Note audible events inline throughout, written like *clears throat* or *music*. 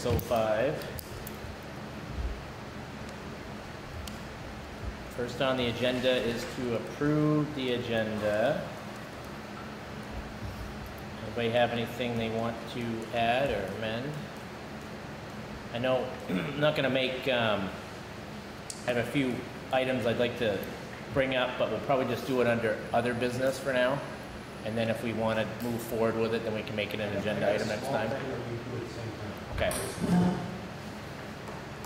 six oh five. First on the agenda is to approve the agenda. Anybody have anything they want to add or amend? I know, I'm not gonna make, um, I have a few items I'd like to bring up, but we'll probably just do it under other business for now. And then if we wanna move forward with it, then we can make it an agenda item next time. Okay.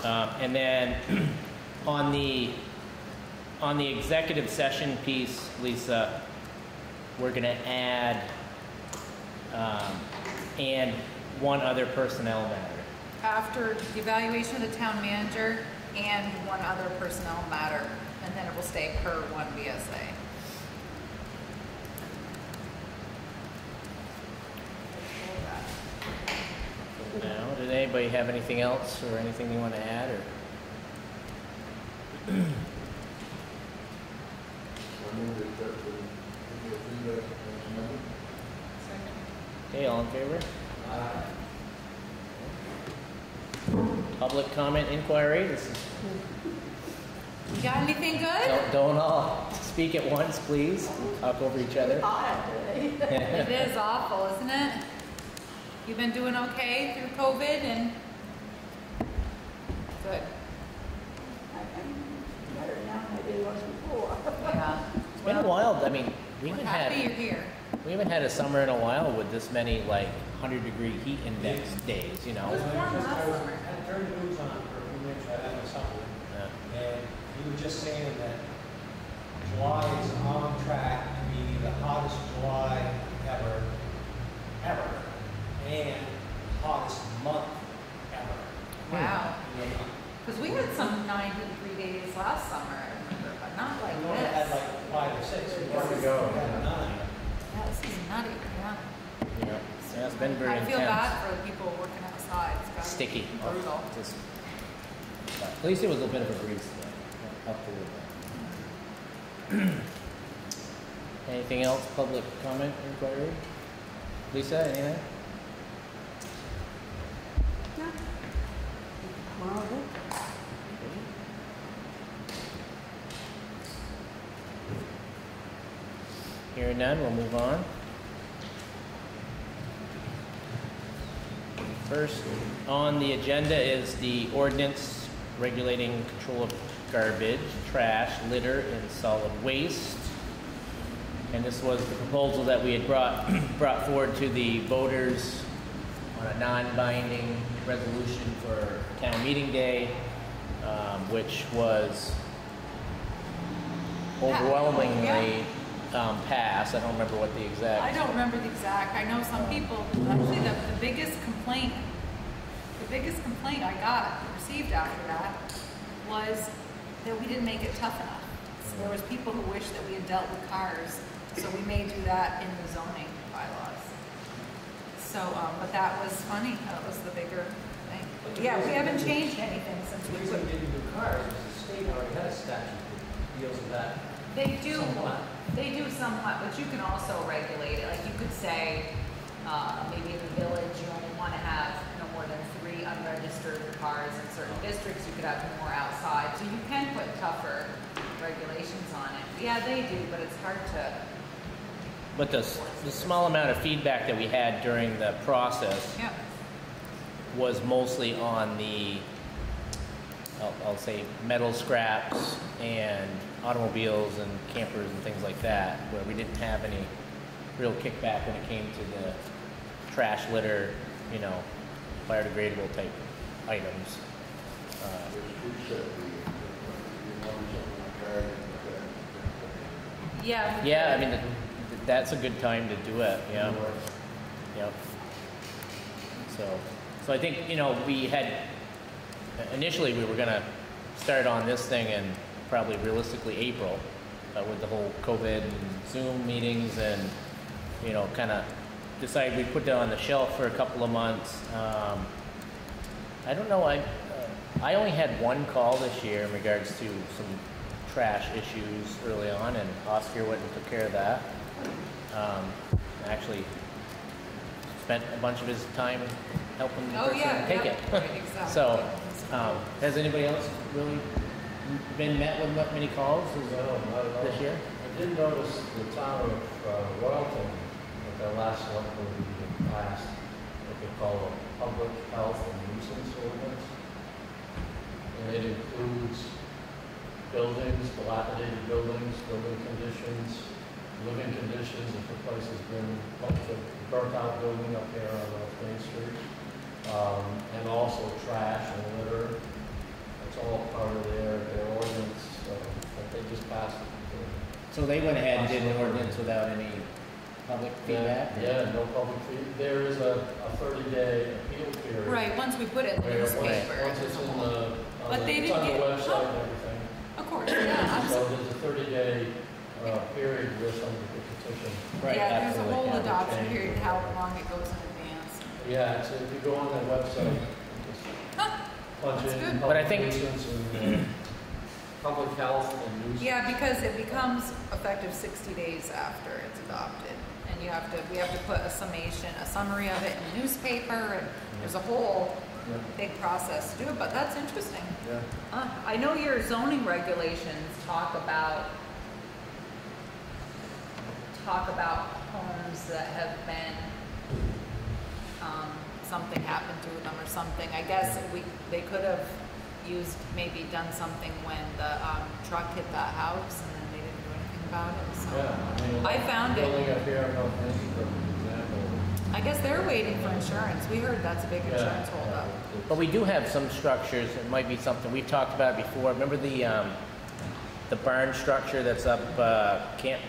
Um, and then *clears throat* on the, on the executive session piece, Lisa, we're gonna add, um, and one other personnel matter. After the evaluation of the town manager and one other personnel matter, and then it will stay per one VSA. Now, did anybody have anything else or anything you want to add or? Okay, all in favor? Public comment inquiry, this is, You got anything good? don't, don't all speak at once, please, talk over each other. It is awful, isn't it? *laughs* You've been doing okay through COVID and? Good. better now than I did once before. Yeah. *laughs* It's been a while, I mean, we haven't had, we haven't had a summer in a while with this many like hundred degree heat index days, you know? It was warm last summer. I turned the news on for a few minutes right after supper, Yeah. and he was just saying that July is on track to be the hottest July ever, ever, and hottest month ever. Hmm. Wow. Because we had some ninety degree days last summer, I remember, but not like We only had like five or six, we already go, had nine. Yeah, this is nutty, yeah. Yeah, yeah, it's been very I intense. feel bad for the people working outside. It's gotta be Sticky. Brutal. Just- but At least it was a bit of a breeze today. Helped a little bit. *clears throat* Anything else, public comment, inquiry? Lisa, anything? Marvel. Hearing none, we'll move on. First on the agenda is the ordinance regulating control of garbage, trash, litter, and solid waste. And this was the proposal that we had brought, *clears throat* brought forward to the voters on a non-binding resolution for town meeting day, um, which was overwhelmingly um, passed. I don't remember what the exact. I don't remember the exact, I know some people, actually, the, the biggest complaint, the biggest complaint I got, received after that, was that we didn't make it tough enough. So There was people who wished that we had dealt with cars, so we may do that in the zoning bylaws. So, um, but that was funny, that was the bigger thing. Yeah, we haven't changed anything since The we reason put, we didn't do cars is the state already had a statute that deals with that. they do, Somewhat. They do somewhat, but you can also regulate it, like you could say, uh, maybe in the village, you only wanna have no more than three unregistered cars in certain districts, you could have more outside, so you can put tougher regulations on it. Yeah, they do, but it's hard to, But the, the small amount of feedback that we had during the process yeah, was mostly on the, I'll, I'll say, metal scraps and automobiles and campers and things like that, where we didn't have any real kickback when it came to the trash litter, you know, biodegradable type items. Uh, yeah. Yeah, I mean, th- th- that's a good time to do it, yeah. Yep. So, so I think, you know, we had, initially, we were gonna start on this thing in probably realistically April, uh, with the whole COVID and Zoom meetings and, you know, kinda decided we'd put that on the shelf for a couple of months. Um, I don't know, I, uh, I only had one call this year in regards to some trash issues early on, and Oscar went and took care of that. Um, actually spent a bunch of his time helping the Oh, person yeah, take yeah, it. right, *laughs* exactly. So, um, has anybody else really been met with that many calls No, not at all. this year? I did notice the town of uh, Royalton, at their last selectmen meeting passed, what they call a public health and nuisance ordinance. And it includes buildings, dilapidated buildings, building conditions, living conditions, if the place has been, like the burnt out building up there on North Main Street. Um, and also trash and litter. It's all part of their, their ordinance, uh, that they just passed. It. So they went ahead and did an ordinance without any public feedback? Yeah, no public feed, there is a, a thirty day appeal period. Right, once we put it in the Where once, newspaper. once it's in the, on But the, they it's on the didn't get- website and everything. Of course, yeah, So absolutely. there's a thirty day, uh, period where somebody could petition. Right, Yeah, there's a whole yeah. adoption period, how long it goes in advance. Yeah, so if you go on their website, just Huh, punch That's in good. But I public think- and, uh, public health and nuisance. Yeah, because it becomes effective sixty days after it's adopted. And you have to, we have to put a summation, a summary of it in the newspaper, and there's a whole Yeah. big process to do it, but that's interesting. Yeah. Uh, I know your zoning regulations talk about, talk about homes that have been, um, something happened to them or something. I guess we, they could have used, maybe done something when the, um, truck hit that house and then they didn't do anything about it, so. Yeah, I mean. I found it. Up here in North Main for. I guess they're waiting for insurance. We heard that's a big Yeah, insurance holdup. But we do have some structures, it might be something, we've talked about it before, remember the, um, the barn structure that's up, uh, Camp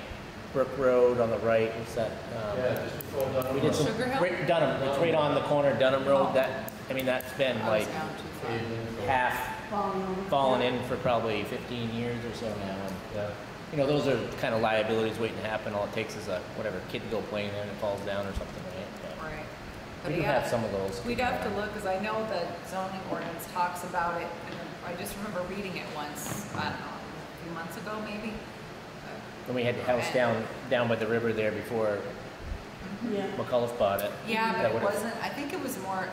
Brook Road on the right, what's that? um, Yeah, just before Dunham We did some, Sugar Hill? right, Dunham, it's right on the corner of Dunham. Road, that, I mean, that's been I was like down too far. Paved in for- half Falling on. fallen in for probably fifteen years or so now, and, Yeah, you know, those are kind of liabilities waiting to happen, all it takes is a, whatever, kid to go playing there and it falls down or something, right? But Right. We do yeah, have some of those. We'd have to look, because I know the zoning ordinance talks about it, and I just remember reading it once, I don't know, a few months ago maybe. When we had the house down, down by the river there before Yeah. McCullough bought it. Yeah, but that it would've- wasn't, I think it was more,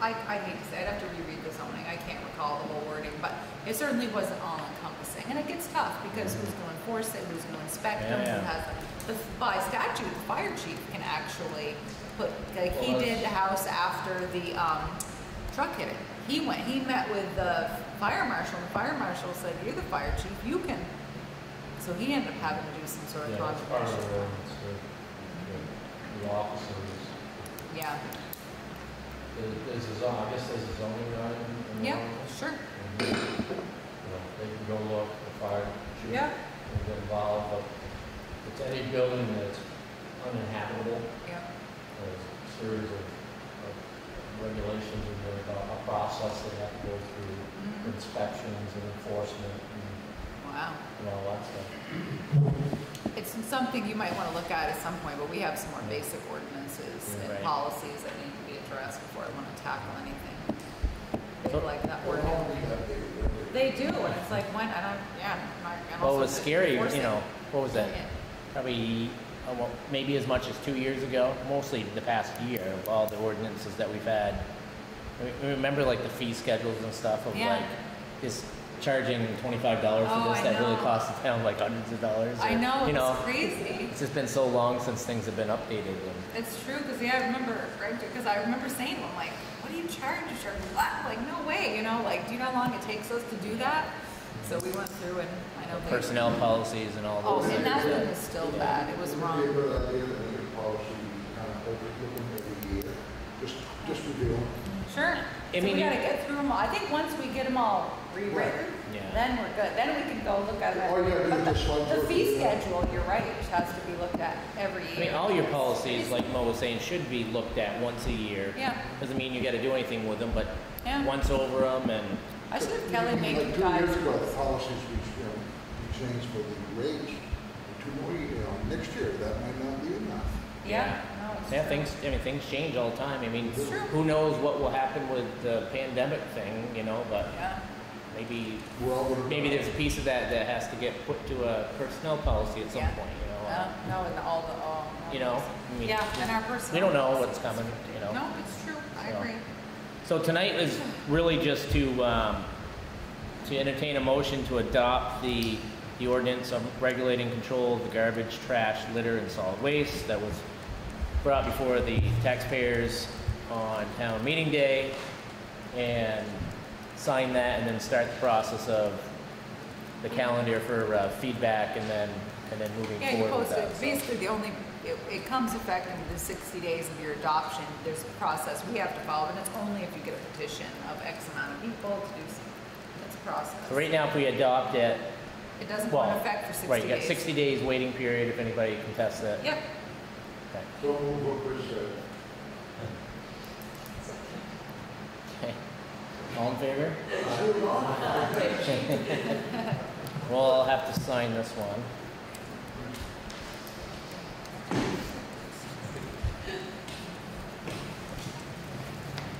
I, I hate to say, I'd have to reread the zoning, I can't recall the whole wording, but it certainly wasn't all encompassing, and it gets tough, because who's gonna enforce it, who's gonna inspect them, Yeah, who yeah. has, the, by statute, the fire chief can actually put, like, he Well, did the house after the, um, truck hit it. He went, he met with the fire marshal, and the fire marshal said, you're the fire chief, you can, so he ended up having to do some sort of yeah, it's part of the the, the- officers. Yeah, There's, there's a zone, I guess there's a zoning item yeah, ordinance. sure, And, you know, they can go look, the fire chief yeah, can get involved, but it's any building that's uninhabitable, yeah. there's a series of, of regulations and there's a, a process they have to go through, Mhm. inspections and enforcement and, Wow. And all that stuff. It's something you might want to look at at some point, but we have some more basic ordinances and Right. policies that need to be addressed before I want to tackle anything. So- like that ordinance. They do, and it's like, when, I don't, yeah. my- and Well, it also was scary, you know, what was that? it. Probably, uh, well, maybe as much as two years ago, mostly the past year, of all the ordinances that we've had. Re- Remember like the fee schedules and stuff of Yeah. like, this charging twenty-five dollars Oh, for this, I that really costs the town like hundreds of dollars. I know, You know, it's crazy. it's just been so long since things have been updated and. It's true, because yeah, I remember, right, because I remember saying, I'm like, what do you charge? You charge what? Like, no way, you know, like, do you know how long it takes us to do that? So we went through and I know. they- personnel policies and all Oh, those and that one is still bad, it was wrong. a good idea to make a policy, kind of overlooking every year, just, just review. Sure. I So mean, we gotta get through them all. I think once we get them all rewritten, Yeah. then we're good. Then we can go look at it. All you gotta do is But the, the fee schedule, you're right, it has to be looked at every year. I mean, all your policies, like Mo was saying, should be looked at once a year. Yeah, Doesn't mean you gotta do anything with them, but yeah. once over them and, I should have Kelly make you Like two years ago, the policies we, you know, we changed for the rates, two more, years, you know, next year, that might not be enough. Yeah, no, it's yeah, things, I mean, things change all the time. I mean, It's who knows what will happen with the pandemic thing, you know, but Yeah, maybe, We're all gonna. maybe there's a piece of that that has to get put to a personnel policy at some Yeah. point, you know. no, uh, no, and all the, all. all You know, those. I mean, Yeah, and our person. We don't know what's coming, you know. No, it's true, I So. agree. So tonight is really just to, um, to entertain a motion to adopt the, the ordinance of regulating control of the garbage, trash, litter, and solid waste that was brought before the taxpayers on town meeting day, and sign that, and then start the process of the calendar for uh, feedback, and then, and then moving Yeah, you forward with post that. it, so. basically the only, it, it comes effective within sixty days of your adoption, there's a process we have to follow, and it's only if you get a petition of X amount of people to do some, that's a process. So right now, if we adopt it, It doesn't go well, into effect for sixty days. right, you got sixty days waiting period if anybody contests it. Yep, Okay. So move what Chris said. Okay. All in favor? *laughs* Well, I'll have to sign this one.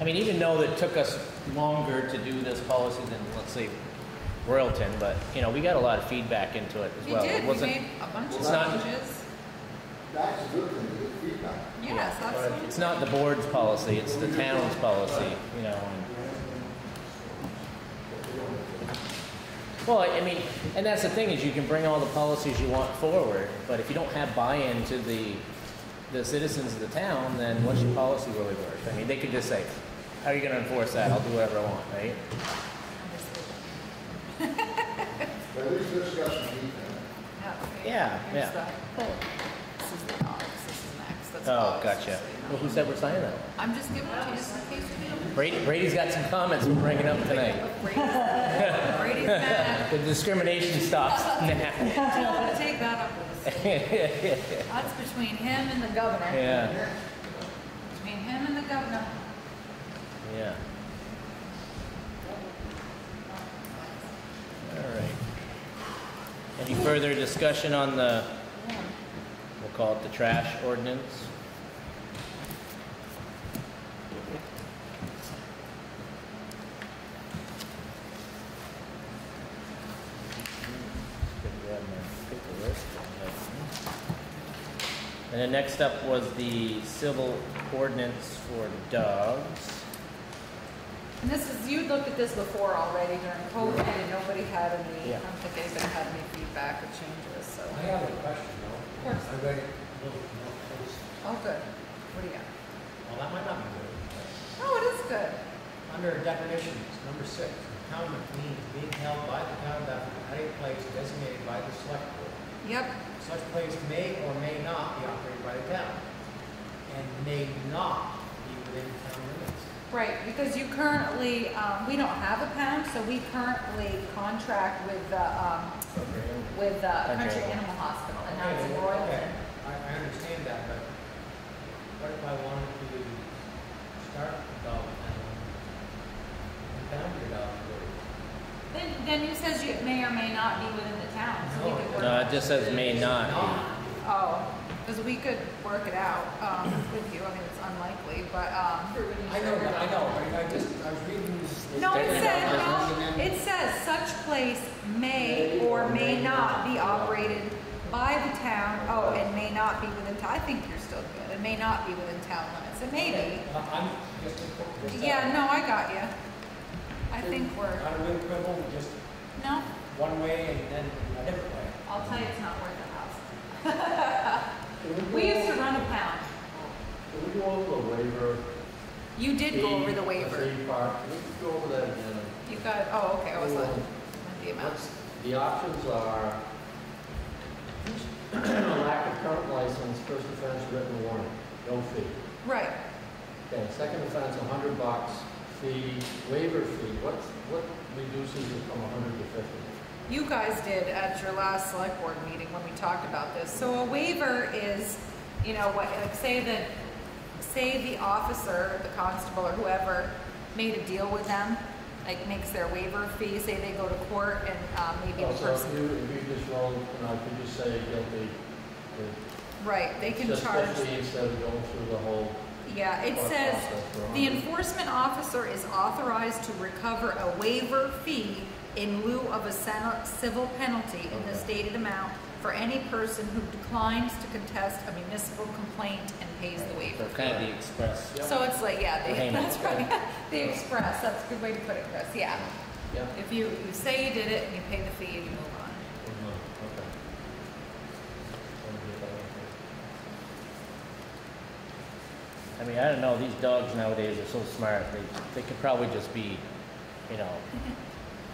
I mean, even though it took us longer to do this policy than, let's say, Royalton, but, you know, we got a lot of feedback into it as you well. It did, we wasn't- made a bunch of it's not- changes, That's a good thing, to get feedback. yes, absolutely. It's not the board's policy, it's the town's policy, you know. and- Well, I mean, and that's the thing, is you can bring all the policies you want forward, but if you don't have buy-in to the, the citizens of the town, then what's your policy really worth? I mean, they could just say, how are you gonna enforce that? I'll do whatever I want, right? At least this got some meat in. Yeah, Here's yeah. the- This Oh, gotcha. just so you Well, who said we're signing that? I'm just giving it to you just in case you need. Brady, Brady's got some comments we're bringing up tonight. Brady's *laughs* Brady's mad. *laughs* The discrimination stops now. Take that up with us. *laughs* That's between him and the governor. Yeah. Between him and the governor. Yeah. All right. Any further discussion on the, we'll call it the trash ordinance? And then next up was the civil ordinance for dogs. And this is, you looked at this before already during COVID and nobody had any, I Yeah. don't think anybody had any feedback or changes, so. I have a question though. Of course. I read it a little more close. Oh, good. What do you got? Well, that might not be good. Oh, it is good. Under definitions, number six, impoundment means being held by the town of Bethel at a place designated by the select board. Yep, Such place may or may not be operated by the town, and may not be within town limits. right, because you currently, um, we don't have a pound, so we currently contract with the, um, with the Country Country Animal. Animal Hospital, and now it's in Okay, Royalton. okay. I, I understand that, but what if I wanted to start a dog pound? and Pound your dog, or Then, then it says you may or may not be within the town, so we No, could work. No, it just says may not. Oh, because we could work it out, um, with you, I mean, it's unlikely, but, um. I know, that, I know, I, I just, I was reading this. this No, it different says, no, it says such place may or may not be operated by the town, oh, and may not be within town, I think you're still good, it may not be within town limits, it may be. Uh, I'm just, just. a- Yeah, no, I got you. I think we're, Not a real quibble, just no, one way and then a different way. I'll tell you it's not worth the house. We used to run a pound. Can we go over the waiver? You did go over the waiver. fee part, can we go over that again? You got, oh, okay, I was like, the amount. The options are *clears throat* lack of current license, first offense, written warning, no fee. Right, Okay, second offense, a hundred bucks, fee, waiver fee, what, what reduces it from a hundred to fifty? you guys did at your last select board meeting when we talked about this. So a waiver is, you know, what, like say that, say the officer, the constable or whoever made a deal with them, like makes their waiver fee, say they go to court and, um, maybe Oh, the so if person, you, if you just roll, you know, if you just say guilty, it- right, they can charge. fifty instead of going through the whole. Yeah, it says, process for a the enforcement officer is authorized to recover a waiver fee in lieu of a civil penalty in the stated amount for any person who declines to contest a municipal complaint and pays the So waiver. kind of the express. So it's like, yeah, they, that's right. *laughs* The express, that's a good way to put it, Chris, yeah. Yeah. If you, you say you did it and you pay the fee and you move on. Mhm, Okay. Wanna get that one, I mean, I don't know, these dogs nowadays are so smart, they, they could probably just be, you know,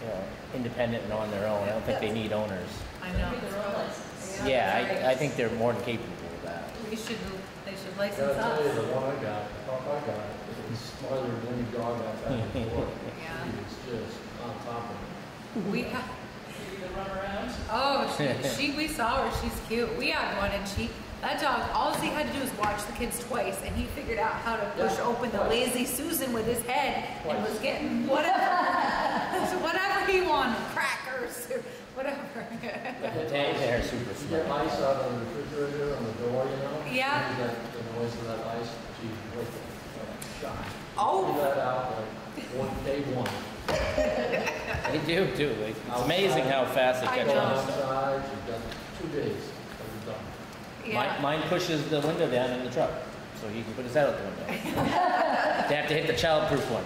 you know, independent and on their own, I don't think they need owners. I know. Yeah, I, I think they're more than capable of that. We should, they should okay. license Gotta tell you, us. the one I got, the pup I got, is smarter than any dog I've had before. *laughs* Yeah. It's just on top of it. We have. Oh, she, she, we saw her, she's cute. We had one and she, that dog, all he had to do was watch the kids twice and he figured out how to push Yeah, open the lazy Susan with his head and was getting whatever, so *laughs* whatever he wanted, crackers or *laughs* whatever. They, they're super You get smart. ice out of the refrigerator on the door, you know? Yeah. You get the noise of that ice, gee, wait, uh, shot. Oh. Figure that out like one, day one. They do, too, They- it's amazing how fast they I catch on. outside, you've got two days, and you're done. Mine, mine pushes the window down in the truck, so he can put his head out the window. *laughs* They have to hit the childproof one.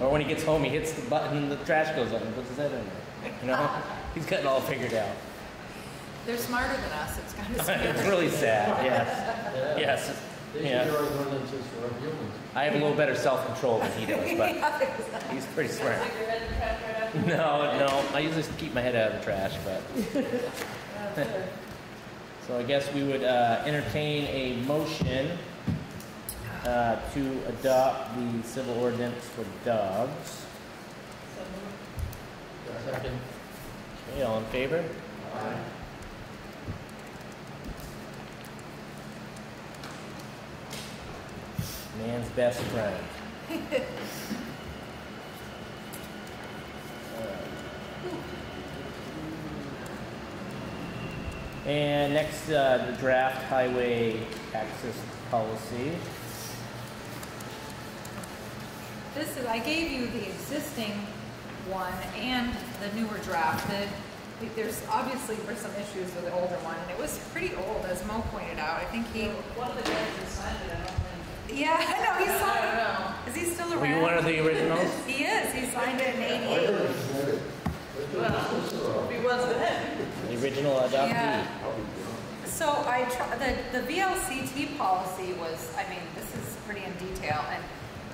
Or when he gets home, he hits the button and the trash goes on and puts his head in there. You know, *laughs* he's got it all figured out. they're smarter than us, it's kind of *laughs* It's really sad, yes, Yeah. yes. They Yeah. should already run into for humans. I have a little better self-control than he does, but he's pretty smart. No, no, I usually keep my head out of the trash, but. So I guess we would uh, entertain a motion uh, to adopt the civil ordinance for dogs. Second. Okay, all in favor? Aye. Man's best friend. *laughs* And next, uh, the draft highway access policy. This is, I gave you the existing one and the newer draft. The, there's obviously were some issues with the older one, and it was pretty old, as Mo pointed out. I think he. One of the guys who signed it, I don't think. Yeah, I know, he's I signed. don't know. Is he still Were around? you one of the originals? He is, he signed it in eighty-eight. Well, he was then. The original adoptee? Yeah. So I the, the VLCT policy was, I mean, this is pretty in detail, and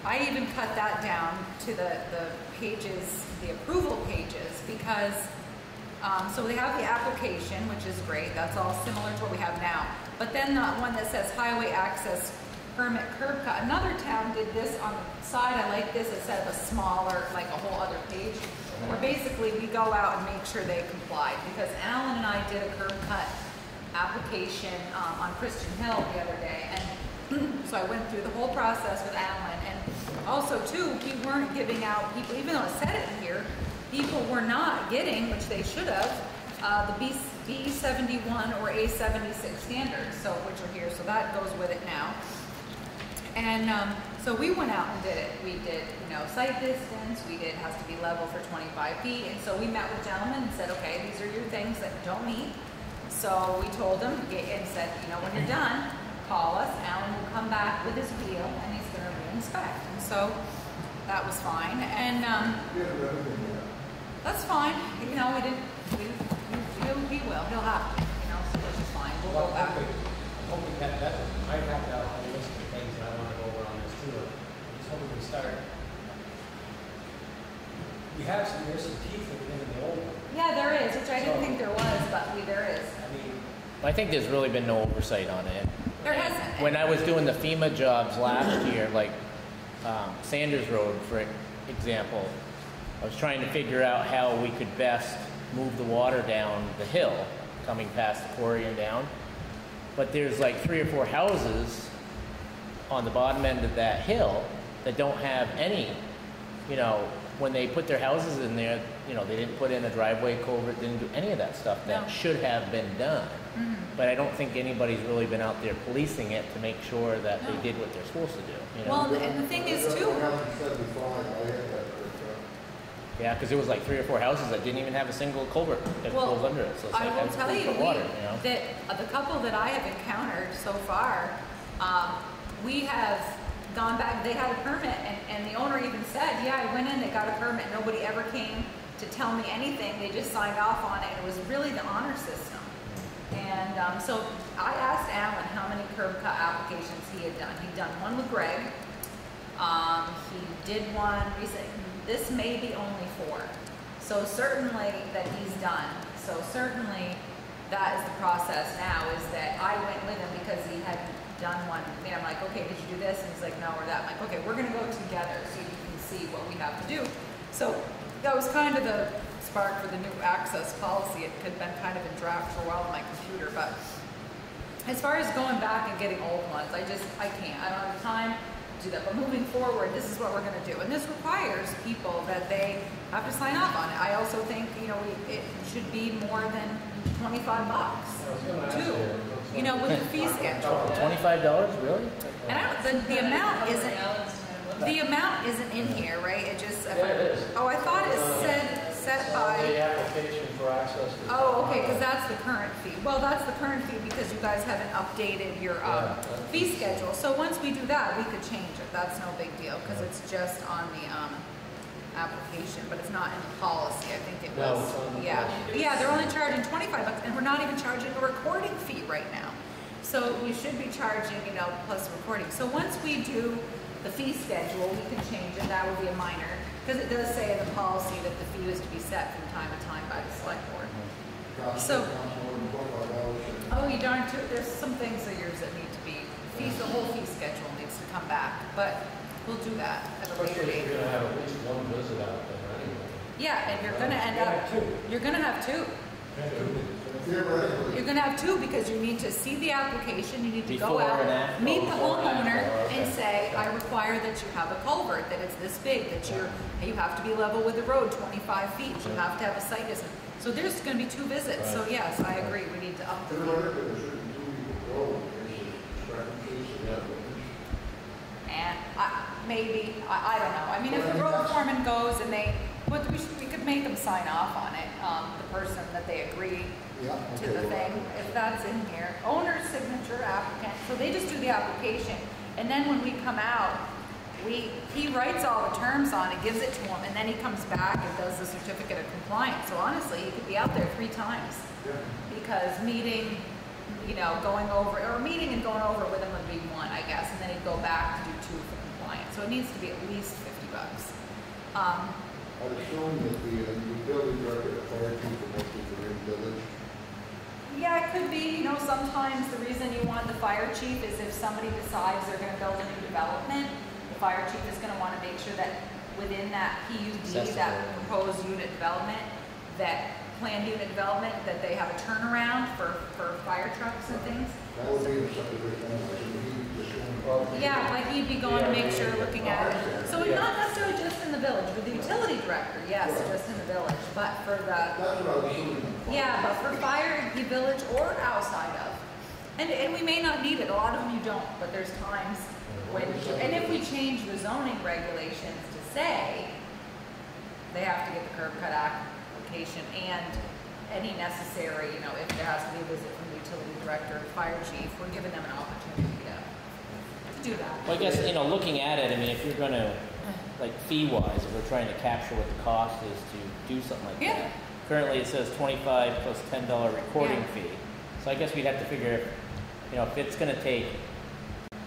I even cut that down to the, the pages, the approval pages, because, um, so we have the application, which is great, that's all similar to what we have now. But then the one that says highway access permit curb cut, another town did this on the side, I like this, instead of a smaller, like a whole other page, where basically we go out and make sure they comply, because Alan and I did a curb cut application um, on Christian Hill the other day, and *clears throat* so I went through the whole process with Alan, and also too, we weren't giving out people, even though it said it here, people were not getting, which they should have, uh, the B, B seventy-one or A seventy-six standards, so, which are here, so that goes with it now. And um, so we went out and did it. We did, you know, sight distance. We did has to be level for 25 feet. And so we met with gentlemen and said, okay, these are your things that don't meet. So we told him and said, you know, when you're done, call us. Alan will come back with his wheel and he's going to re-inspect. And so that was fine. And um, that's fine. You know, we didn't. We, we, he'll- he will. He'll have to. You know, so which is fine. We'll Well, go back. hopefully, hopefully that, that, I have that whole list of things that I wanna go over on this too. Just hoping we start. We have some, there's some teeth in the old one. Yeah, there is, which I didn't So- think there was, but we, there is. I think there's really been no oversight on it. There hasn't. When I was doing the FEMA jobs last year, like um, Sanders Road, for example, I was trying to figure out how we could best move the water down the hill, coming past the quarry and down. But there's like three or four houses on the bottom end of that hill that don't have any, you know, when they put their houses in there, you know, they didn't put in a driveway culvert, didn't do any of that stuff that No. should have been done. But I don't think anybody's really been out there policing it to make sure that No. they did what they're supposed to do, you know? Well, and the thing is too, Yeah, because it was like three or four houses that didn't even have a single culvert that well, goes under it, so it's I like, will tell you, foot we, you know? that uh, the couple that I have encountered so far, um, we have gone back, they had a permit, and, and the owner even said, yeah, I went in, they got a permit, nobody ever came to tell me anything, they just signed off on it, it was really the honor system. And, um, so I asked Alan how many curb cut applications he had done, he'd done one with Greg, um, he did one recent, this may be only four. So certainly that he's done, so certainly that is the process now, is that I went with him because he hadn't done one. And I'm like, okay, did you do this? And he's like, no, or that. I'm like, okay, we're gonna go together so you can see what we have to do. So that was kind of the spark for the new access policy. It had been kind of in draft for a while on my computer, but as far as going back and getting old ones, I just, I can't. I don't have time to do that. But moving forward, this is what we're gonna do. And this requires people that they have to sign up on it. I also think, you know, we, it should be more than twenty-five bucks. I was gonna ask Too. you. Know, with the fee oh, schedule. Twenty-five dollars, really? And I don't, the, the amount isn't, Alan's kind of- the amount isn't in here, right? It just. Yeah, it is. Oh, I thought it said, set The application for access to. oh, okay, because that's the current fee. Well, that's the current fee because you guys haven't updated your, um, Yeah, fee schedule. So once we do that, we could change it. That's no big deal, because it's just on the, um, application, but it's not in the policy. I think it No, was. it's on the Yeah, policy. yeah, they're only charging twenty-five bucks, and we're not even charging a recording fee right now. So we should be charging, you know, plus recording. So once we do the fee schedule, we can change it. That would be a minor, because it does say in the policy that the fee is to be set from time to time by the select board. So- cost more than twenty-five dollars. Oh, you darn too, there's some things of yours that need to be, fees, the whole fee schedule needs to come back, but we'll do that at a later date. you're gonna have at least one visit out there anyway. Yeah, and you're gonna end up, you're gonna have two. Theoretically, You're gonna have two because you need to see the application, you need to go out, and after? meet the Before and homeowner after, okay. and say, I require that you have a culvert, that it's this big, that you're, you have to be level with the road twenty-five feet, you have to have a sight distance. So there's gonna be two visits, so yes, I agree, we need to up the fee. theoretically, there shouldn't two people go in case of discrepancies and And I, maybe, I, I don't know, I mean, if the road foreman goes and they, but we should, we could make them sign off on it, um, the person that they agree Yeah, to okay, the well, thing, if that's in here, owner's signature, applicant, so they just do the application. And then when we come out, we, he writes all the terms on it, gives it to him, and then he comes back and does the certificate of compliance. So honestly, he could be out there three times, Yeah. because meeting, you know, going over, or meeting and going over with him would be one, I guess, and then he'd go back to do two for compliance. So it needs to be at least fifty bucks. Um, I'd assume that the, uh, the building director, the fire chief, are the for in village. Yeah, it could be, you know, sometimes the reason you want the fire chief is if somebody decides they're gonna build a new development, the fire chief is gonna wanna make sure that within that PUD, that proposed unit development, that planned unit development, that they have a turnaround for, for fire trucks and things. That would be in a subdivision, anyway, so he assumed. Well, Yeah, like he'd be going to make sure, looking at it. So Yeah. not necessarily just in the village, with the utility director, yes, just in the village, but for the. Yeah, but for fire, the village or outside of. And, and we may not need it, a lot of them you don't, but there's times when, and if we change the zoning regulations to say they have to get the curb cut application and any necessary, you know, if there has to be a visit from the utility director, or fire chief, we're giving them an opportunity do that. Well, I guess, you know, looking at it, I mean, if you're gonna, like fee-wise, if we're trying to capture what the cost is to do something like Yeah. that. Currently, it says twenty-five plus ten dollar recording Yeah. fee. So I guess we'd have to figure, you know, if it's gonna take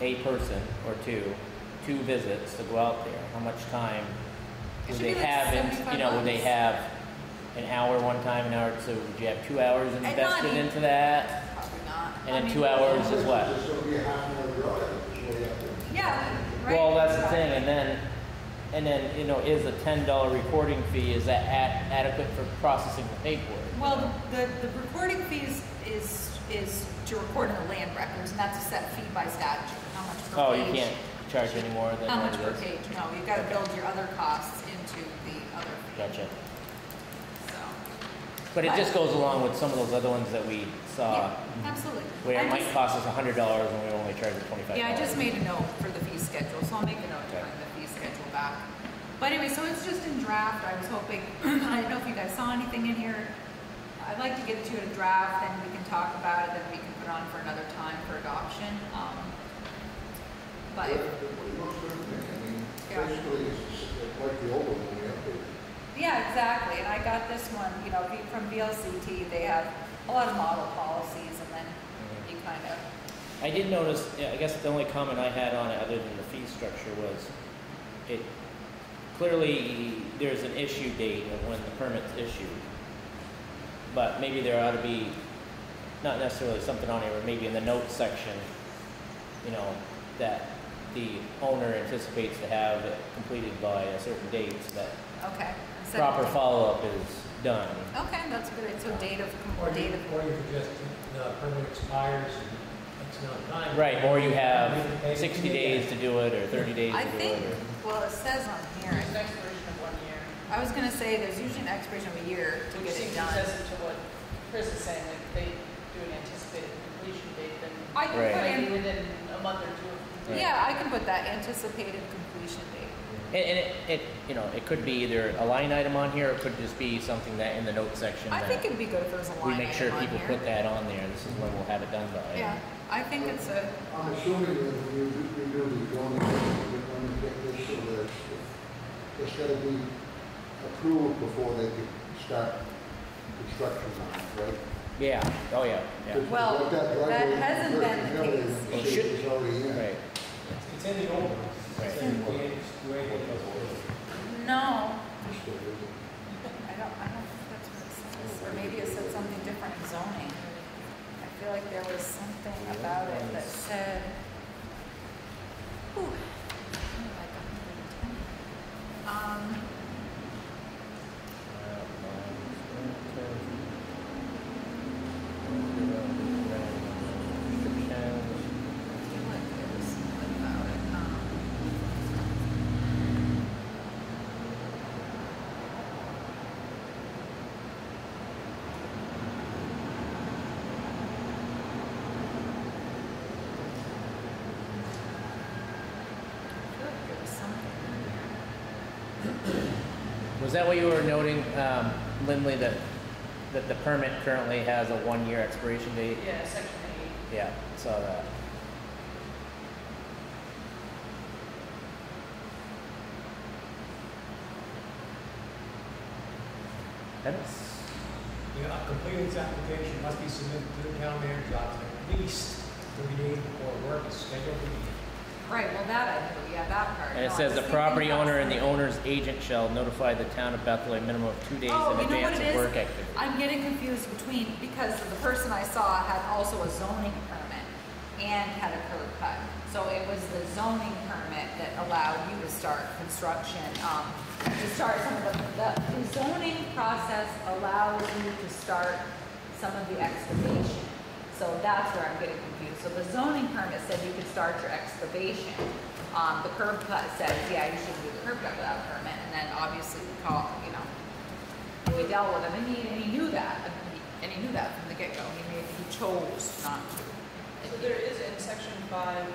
a person or two, two visits to go out there, how much time It would should they be like have, in you know, would they bucks. have an hour one time, an hour, so would you have two hours not invested even- into that? Probably not. And I then mean, two hours is what? There's gonna be a half an hour drive, this way up there. Yeah, right. Well, that's the thing, and then, and then, you know, is a ten dollar recording fee, is that ad- adequate for processing the paperwork? Well, the, the recording fees is, is to record in the land records, and that's a set fee by statute, how much per page. Oh, you can't charge any more than How what much it per is? page, no, you've gotta build your other costs into the other fee, Gotcha. So. But it just goes along with some of those other ones that we saw, Yeah, absolutely. where I it might just- cost us a hundred dollars and we only charge it twenty-five dollars. Yeah, I just made a note for the fee schedule, so I'll make a note to Okay. bring the fee schedule back. But anyway, so it's just in draft, I was hoping, *clears throat* I don't know if you guys saw anything in here. I'd like to get it to you in a draft, then we can talk about it, then we can put it on for another time for adoption. Um, But It looks good. I mean, Yeah. basically, it's it's like the old one we updated. Yeah, exactly, and I got this one, you know, from VLCT, they have a lot of model policies, and then mm-hmm. you kind of, I did notice, yeah, I guess the only comment I had on it, other than the fee structure, was it, clearly, there's an issue date of when the permit's issued. But maybe there ought to be, not necessarily something on here, but maybe in the notes section, you know, that the owner anticipates to have it completed by a certain date, so that okay. Instead of- proper follow-up is done. Okay, that's good, so date of, Or you, date of, or you could just, the permit expires and it's not time. Right, or you have You can pay it sixty days to do it, or thirty days I to do think, it, or. well, it says on here, There's an expiration of one year. I was gonna say, there's usually an expiration of a year to Which get it seems done. excessive to what Chris is saying, like they do an anticipated completion date, then I can Right. put maybe in, within a month or two of completion. yeah, I can put that anticipated completion date. And, and it, it, you know, it could be either a line item on here, or it could just be something that in the note section I think that it'd be good if there was a line we make sure item on people here. put that on there, this is when we'll have it done by. Yeah, I think it's a, I'm assuming that when you do, we do the zoning, you're going to get this so that it's got to be approved before they can start construction on it, right? Yeah, oh, yeah, yeah, Because Well, like that driveway that hasn't been the Avenue, case. the It should- is already in. right. It's in the old one. No. I don't, I don't think that's what it says, or maybe it said something different in zoning. I feel like there was something about it that said, and ten. Um, I feel like there was something about it, um. I feel like there was something in there. Was that what you were noting, um, Lindley, that, that the permit currently has a one-year expiration date? Yeah, section eight. Yeah, saw that. That's, You know, completing this application must be submitted to the town manager's office at least thirty days before work is scheduled to begin. Right, well, that I knew, yeah, that part. And it says the property owner and the owner's agent shall notify the town of Bethel a minimum of two days Oh, in you know what advance it of is? work activity. I'm getting confused between, because the person I saw had also a zoning permit and had a curb cut. So it was the zoning permit that allowed you to start construction, um, to start some of the, the the zoning process allows you to start some of the excavation. So that's where I'm getting confused. So the zoning permit said you could start your excavation. Um, the curb cut says, yeah, you shouldn't do the curb cut without a permit, and then obviously we call, you know, we dealt with him, and he, and he knew that, and he- knew that from the get-go, he made, he chose not to. So there is in section five,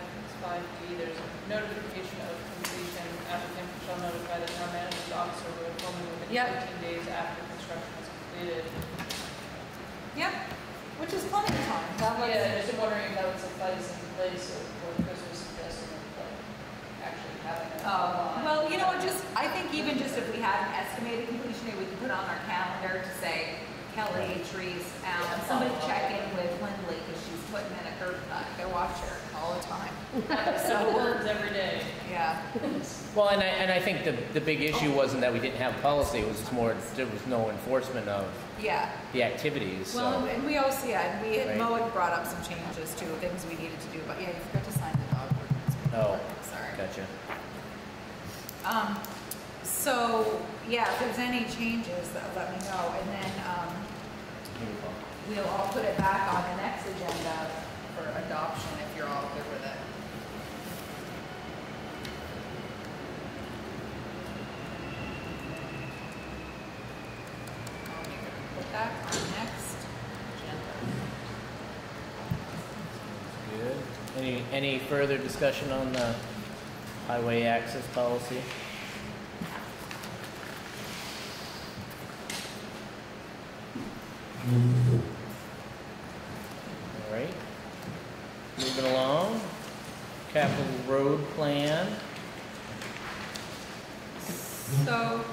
five D, there's notification of completion, applicant shall notify the town manager's officer inform him within Yep. fifteen days after construction is completed. Yep, which is plenty of time, that was. Yeah, I'm just wondering if that was a place in place of what Chris was suggesting, of like actually having a. Oh, well, you know, just, I think even just if we had an estimated completion date, we could put on our calendar to say, Kelly, Trees, Alan, somebody check in with Lindley, because she's putting in a curb cut, go watch her all the time. *laughs* So words every day. Yeah, *laughs* Well, and I, and I think the, the big issue wasn't that we didn't have policy, it was just more, there was no enforcement of yeah. the activities, Well, so. and we also, yeah, and we had, Right. Mo had brought up some changes too, things we needed to do, but yeah, you forgot to sign the dog ordinance. Oh, Sorry. gotcha. Um, so, yeah, if there's any changes, uh, let me know, and then, um, we'll all put it back on the next agenda for adoption if you're all good with it. I'll it- that on next agenda. Good. Any, any further discussion on the highway access policy. All right, moving along, capital road plan. So,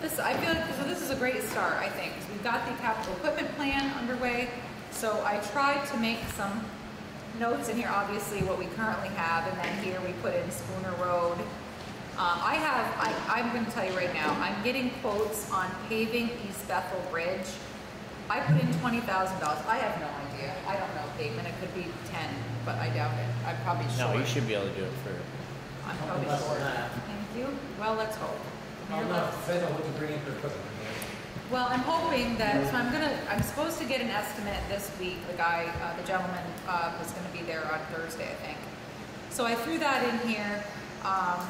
this, I feel like, so this is a great start, I think. We've got the capital equipment plan underway. So I tried to make some notes in here, obviously, what we currently have, and then here we put in Spooner Road. Um, I have, I, I'm gonna tell you right now, I'm getting quotes on paving East Bethel Bridge. I put in twenty thousand dollars, I have no idea, I don't know pavement, it could be ten, but I doubt it, I'm probably short. No, you should be able to do it for, I'm Something probably less than short. that. Thank you. Well, let's hope. I don't depends on what you bring in for equipment. Well, I'm hoping that, so I'm gonna, I'm supposed to get an estimate this week. The guy, uh, the gentleman, uh, was gonna be there on Thursday, I think. So I threw that in here. Um,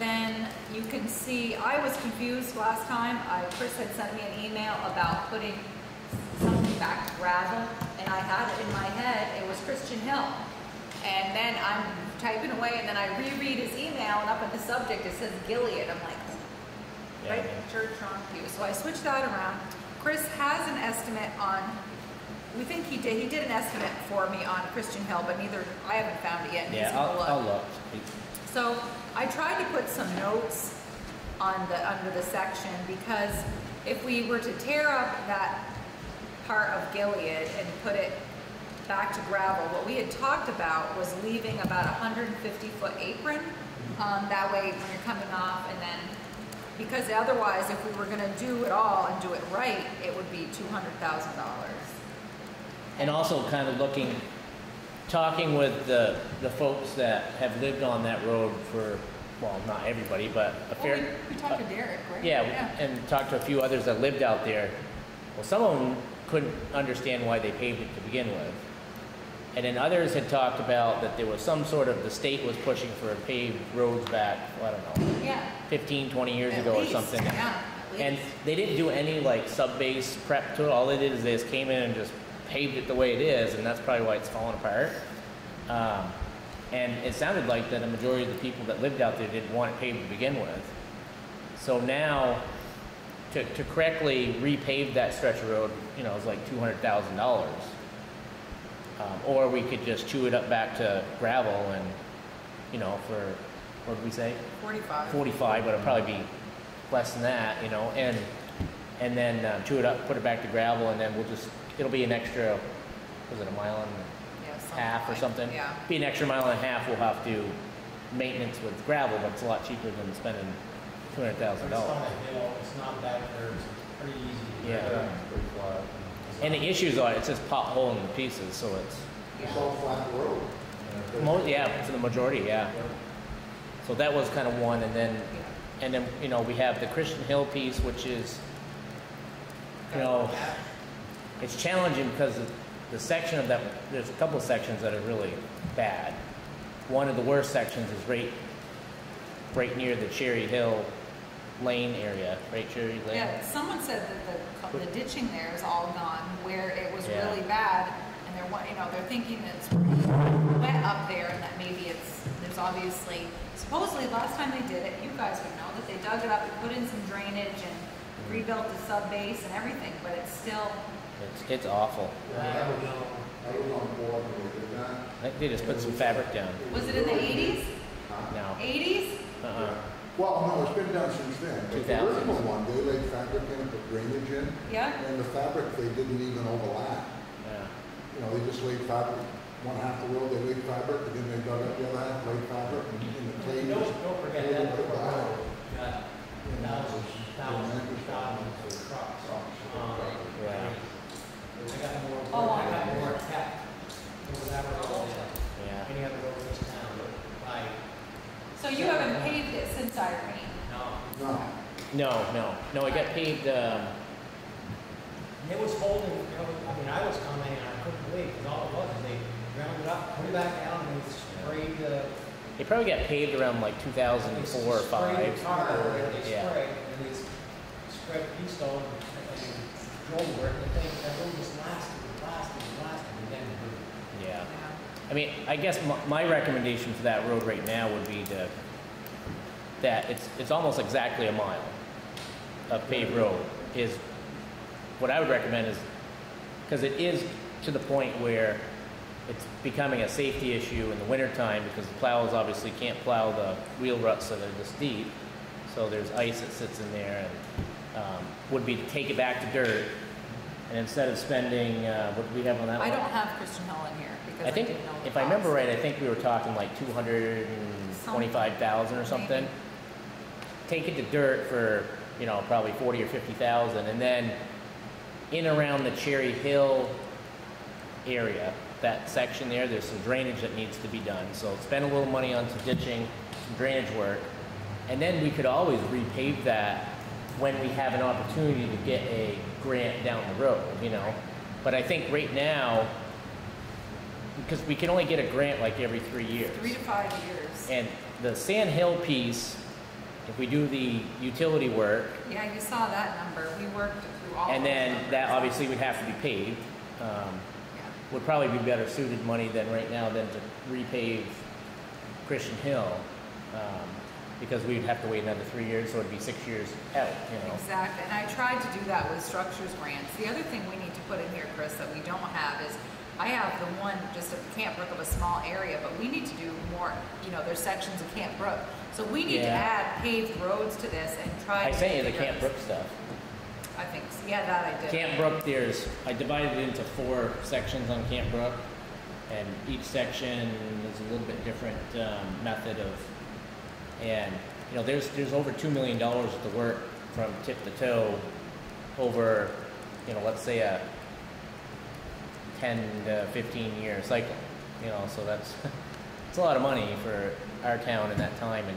then you can see, I was confused last time. I, Chris had sent me an email about putting something back to gravel, and I had it in my head, it was Christian Hill. And then I'm typing away, and then I reread his email, and up at the subject, it says Gilead. I'm like. Right church on pew. So I switched that around. Chris has an estimate on, we think he did, he did an estimate for me on Christian Hill, but neither, I haven't found it yet. Yeah, I'll, look. I'll look. So I tried to put some notes on the, under the section because if we were to tear up that part of Gilead and put it back to gravel, what we had talked about was leaving about a hundred and fifty foot apron. Um, that way when you're coming off and then, because otherwise if we were gonna do it all and do it right, it would be two hundred thousand dollars. And also kind of looking, talking with the, the folks that have lived on that road for, well, not everybody, but a fair. Well, we, we talked to Derek, right? Yeah, and talked to a few others that lived out there. Well, some of them couldn't understand why they paved it to begin with. And then others had talked about that there was some sort of, the state was pushing for paved roads back, I don't know, Yeah. 15, 20 years At ago or least, something. Yeah, at And least. they didn't do any like sub-base prep to it. All they did is they just came in and just paved it the way it is, and that's probably why it's falling apart. Um, and it sounded like that a majority of the people that lived out there didn't want it paved to begin with. So now, to, to correctly repave that stretch of road, you know, is like two hundred thousand dollars. Um, or we could just chew it up back to gravel and, you know, for what did we say? Forty-five. 45, but it'll probably be less than that, you know, and, and then uh, chew it up, put it back to gravel, and then we'll just, it'll be an extra, was it a mile and Yeah, a half or like- something? Yeah. Be an extra mile and a half, we'll have to maintenance with gravel, but it's a lot cheaper than spending $200,000. It's on a hill, it's not bad curves, it's pretty easy. to Yeah. do. It's pretty flat. And the issues are, it's just potholing the pieces, so it's, It's all flat road. mo- yeah, for the majority, yeah. So that was kind of one, and then, Yeah. and then, you know, we have the Christian Hill piece, which is, you know, it's challenging because the section of that, there's a couple of sections that are really bad. One of the worst sections is right, right near the Cherry Hill Lane area, right, Cherry Lane? Yeah, someone said that the, the ditching there is all gone, where it was Yeah. really bad, and they're, you know, they're thinking that it's pretty wet up there, and that maybe it's, there's obviously, supposedly, last time they did it, you guys would know, that they dug it up and put in some drainage and mm-hmm. rebuilt the sub base and everything, but it's still, It's, it's awful. Yeah, I was, I was on board when we did that. I think They just put some fabric down. was it in the eighties? No. Eighties? Uh-uh. Well, no, it's been done since then. But the 2000s. original one, they laid fabric in and put drainage in, Yeah? and the fabric, they didn't even overlap. Yeah. You know, they just laid fabric, one half the road, they laid fabric, and then they dug up the other half, laid fabric, and and the clay Don't, just. don't forget laid that, it right behind. got thousands, thousands, thousands of trucks. Um, Yeah. I got more, Oh, I got I- more tech over that road than Yeah. any other road in this town. Like, So you haven't paved it since Irene? no. No, No, no, no, it got paved, um, it was holding, you know, I mean, I was coming and I couldn't believe, because all it was is they ground it up, put it back down, and they sprayed the. it probably got paved around like two thousand they four or sprayed five. the tar over it, they Yeah. sprayed, and they spread pea stone and and drove over it, and the thing, that road just lasted, and lasted, and lasted, and then it blew. Yeah. Yeah. I mean, I guess my, my recommendation for that road right now would be to, that it's, it's almost exactly a mile of paved road is, what I would recommend is, because it is to the point where it's becoming a safety issue in the wintertime because the plows obviously can't plow the wheel ruts that are this deep. So there's ice that sits in there and, um, would be to take it back to dirt. And instead of spending, uh, what do we have on that I one? don't have Christian Hill in here I I think, the if I remember right, I think we were talking like two hundred and twenty-five thousand or something. Maybe. Take it to dirt for, you know, probably forty or fifty thousand, and then in around the Cherry Hill area, that section there, there's some drainage that needs to be done. So spend a little money on some ditching, some drainage work, and then we could always repave that when we have an opportunity to get a grant down the road, you know? But I think right now, because we can only get a grant like every three years. Three to five years. And the Sand Hill piece, if we do the utility work, Yeah, you saw that number. We worked through all and then that obviously would have to be paved, um, would probably be better suited money than right now than to repave Christian Hill. Um, because we'd have to wait another three years, so it'd be six years out, you know? Exactly, and I tried to do that with structures grants. The other thing we need to put in here, Chris, that we don't have is, I have the one just at Camp Brook of a small area, but we need to do more, you know, there's sections of Camp Brook. So we need to Yeah. add paved roads to this and try I to. sent you the figure Camp out- Brook stuff. I think, so. yeah, that I did. Camp Brook, there's, I divided it into four sections on Camp Brook, and each section is a little bit different um, method of, and, you know, there's, there's over two million dollars worth of work from tip to toe over, you know, let's say a ten to fifteen year cycle, you know, so that's, *laughs* it's a lot of money for our town in that time, and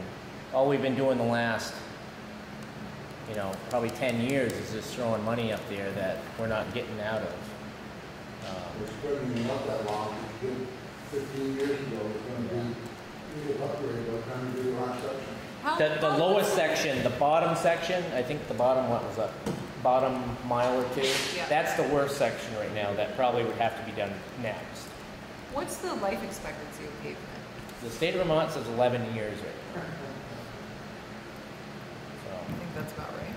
all we've been doing the last you know, probably 10 years is just throwing money up there that we're not getting out of. Um, It's certainly not that long, fifteen years ago, it's gonna be, you get upgraded by the time you do the. How- The, the how- lowest section, the bottom section, I think the bottom, one was that, bottom mile or two? Yeah. That's the worst section right now, that probably would have to be done next. What's the life expectancy of pavement? The state of Vermont says 11 years right now. I think that's about right.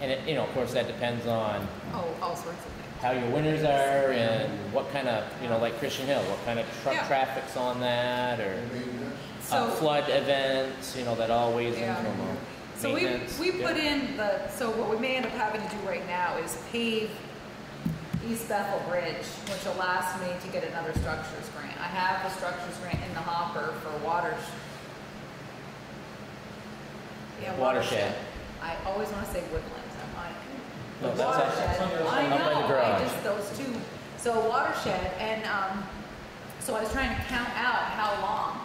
and it, you know, of course, that depends on Oh, all sorts of things. how your winters are and what kind of, you know, like Christian Hill, what kind of truck Yeah. traffic's on that, or Maintenance, uh, So, flood events, you know, that all weighs Yeah. into them. So we, we yeah. put in the, so what we may end up having to do right now is pave East Bethel Bridge, which allows me to get another structures grant. I have the structures grant in the hopper for water. Yeah, Watershed. I always wanna say woodlands, I'm like. No, The that's up- watershed, that's on the other I side. Up by the know, I just, those two, so watershed, and, um, so I was trying to count out how long.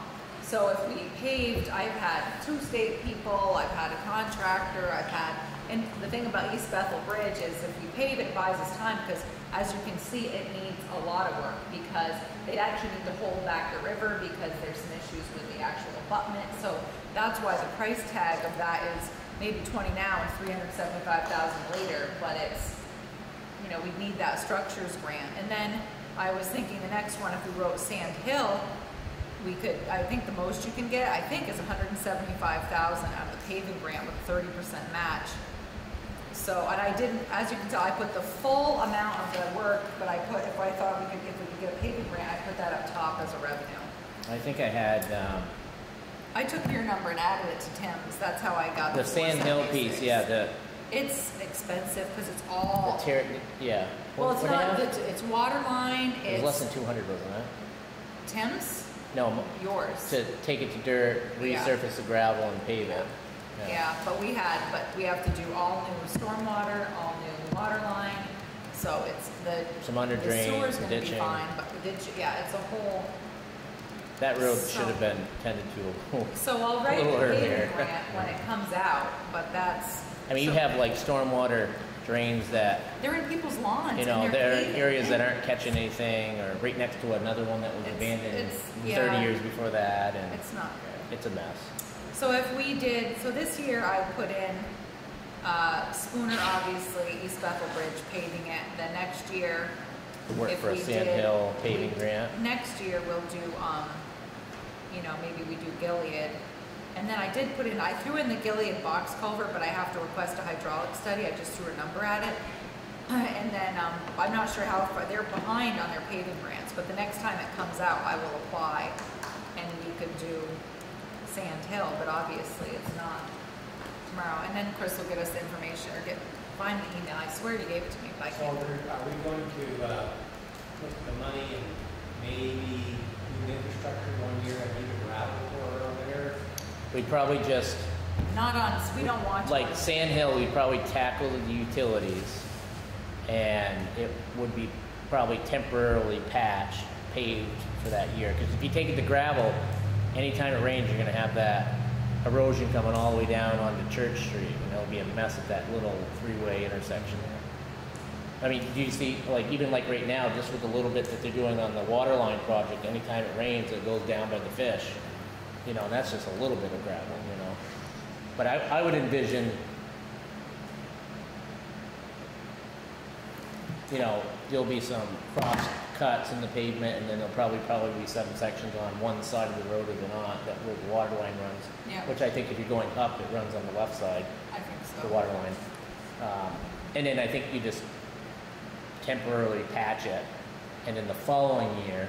So if we paved, I've had two state people, I've had a contractor, I've had, and the thing about East Bethel Bridge is if we pave, it buys us time, because as you can see, it needs a lot of work, because they actually need to hold back the river, because there's some issues with the actual abutment, so that's why the price tag of that is maybe twenty now and three hundred seventy-five thousand later, but it's, you know, we need that structures grant. And then I was thinking the next one, if we wrote Sand Hill, we could, I think the most you can get, I think, is hundred and seventy-five thousand out of the paving grant with a thirty percent match. So, and I didn't, as you can tell, I put the full amount of the work, but I put, if I thought we could, if we could get a paving grant, I put that up top as a revenue. I think I had um, I took your number and added it to Tim's, that's how I got the the Sand Hill piece, 476. yeah, the, It's expensive, because it's the all, tear, yeah. well, What- it's what not, happened? it's water line, It was less it's than 200, wasn't it? Tim's, No, yours. to take it to dirt, Yeah. resurface the gravel and pave it. Yeah, but we had, but we have to do all new stormwater, all new water line, so it's the. Some under The drains, sewer's gonna be ditching. fine, but the ditch, yeah, it's a whole, That road should have been tended to. so I'll write little earlier. *laughs* paving grant when it comes out, but that's. I mean, you have like stormwater drains that, They're in people's lawns. you know, they're there are areas that aren't catching anything, or right next to another one that was It's- abandoned it's- 30 yeah. years before that, and It's not good. it's a mess. So if we did, so this year I put in, uh, Spooner, obviously, East Bethel Bridge paving it, The next year, Work If for a we Sand did- Hill paving we- grant. Next year, we'll do, um, you know, maybe we do Gilead. And then I did put in, I threw in the Gilead box culvert, but I have to request a hydraulic study, I just threw a number at it. *laughs* And then, um, I'm not sure how far, they're behind on their paving grants, but the next time it comes out, I will apply and we could do Sand Hill, but obviously it's not tomorrow. And then Chris will get us the information or get, find the email. I swear you gave it to me, but I So can't. are we going to, uh, put the money and maybe the infrastructure one year and it gravel or over there? We probably just, Not on, we don't want to. like Sand Hill, we'd probably tackle the utilities. And it would be probably temporarily patched, paved for that year. Because if you take it to gravel, anytime it rains, you're gonna have that erosion coming all the way down onto Church Street. And it'll be a mess at that little three-way intersection there. I mean, do you see, like, even like right now, just with the little bit that they're doing on the water line project, anytime it rains, it goes down by the fish. You know, and that's just a little bit of gravel, you know. But I, I would envision, you know, there'll be some cross cuts in the pavement, and then there'll probably, probably be some sections on one side of the road or the not, that where the water line runs. Yeah. Which I think if you're going up, it runs on the left side I think so. the water line. Um, and then I think you just temporarily patch it, and then the following year,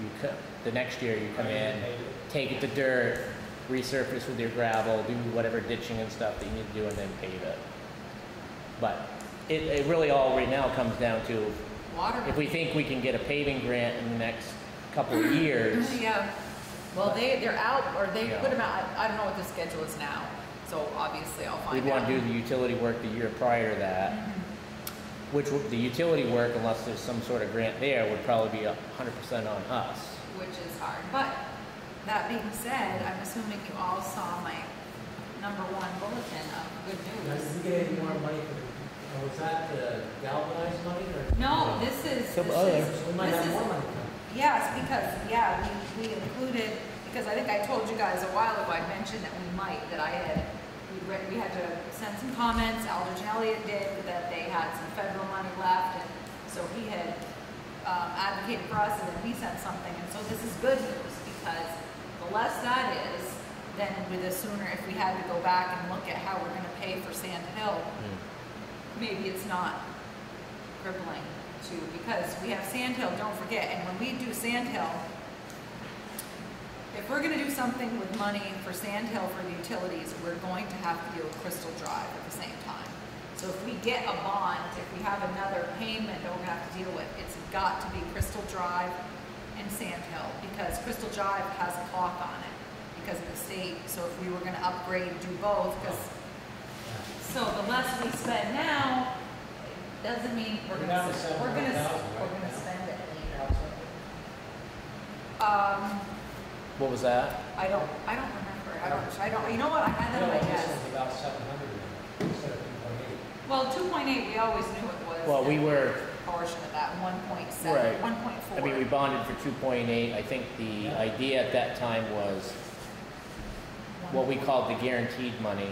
you co- the next year you come in, take it to dirt, resurface with your gravel, do whatever ditching and stuff that you need to do, and then pave it. But it, it really all right now comes down to Water. if we think we can get a paving grant in the next couple of years. *clears throat* Yeah, well, they, they're out, or they Yeah. put them out, I don't know what the schedule is now, so obviously I'll find out. We'd want to do the utility work the year prior to that. Mm-hmm. Which would, the utility work, unless there's some sort of grant there, would probably be a hundred percent on us. Which is hard, but that being said, I'm assuming you all saw my number one bulletin of good Now, news. Did we get any more money for, uh, was that the galvanized money or? No, this is, Some this other. is, So we might this have is- more money coming. Yes, because, yeah, we, we included, because I think I told you guys a while ago, I mentioned that we might, that I had, we read, we had to send some comments, Aldrich and Elliott did, that they had some federal money left, and so he had, um, advocated for us, and then we sent something, and so this is good news, because the less that is, then with the sooner, if we had to go back and look at how we're gonna pay for Sand Hill, hmm. maybe it's not crippling to, because we have Sand Hill, don't forget, and when we do Sand Hill, if we're gonna do something with money for Sand Hill for the utilities, we're going to have to deal with Crystal Drive at the same time. So if we get a bond, if we have another payment that we're gonna have to deal with, it's got to be Crystal Drive and Sand Hill, because Crystal Drive has a clock on it because of the state, so if we were gonna upgrade, do both, because so the less we spend now, doesn't mean we're We're gonna, down to we're gonna, s- 700,000 we're gonna now. spend it later. Um, What was that? I don't, I don't remember, I don't, I don't, you know what, I had that in my this head. about seven hundred instead of two point eight. Well, two point eight, we always knew it was. Well, we were, Portion of that, one point Right. seven, one point four. I mean, we bonded for two point eight. I think the idea at that time was, what we called the guaranteed money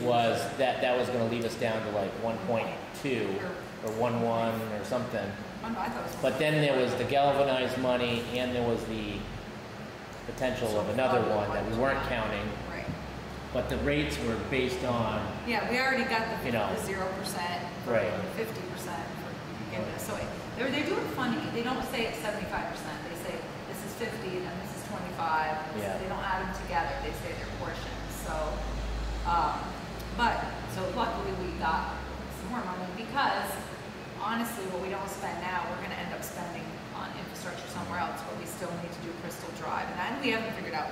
was that that was gonna leave us down to like one point two or one one or something. I thought it was. But then there was the galvanized money and there was the potential of another one that we weren't counting. Right, But the rates were based on, yeah, we already got the, You know. the zero percent, Right. fifty percent for forgiveness, so they're, they're doing funny, they don't say it's seventy-five percent, they say this is fifty and then this is twenty-five, and this is- Yeah. they don't add them together, they say they're portions, so, um, but, so luckily we got some more money, because honestly, what we don't spend now, we're gonna end up spending on infrastructure somewhere else, but we still need to do Crystal Drive, and then we haven't figured out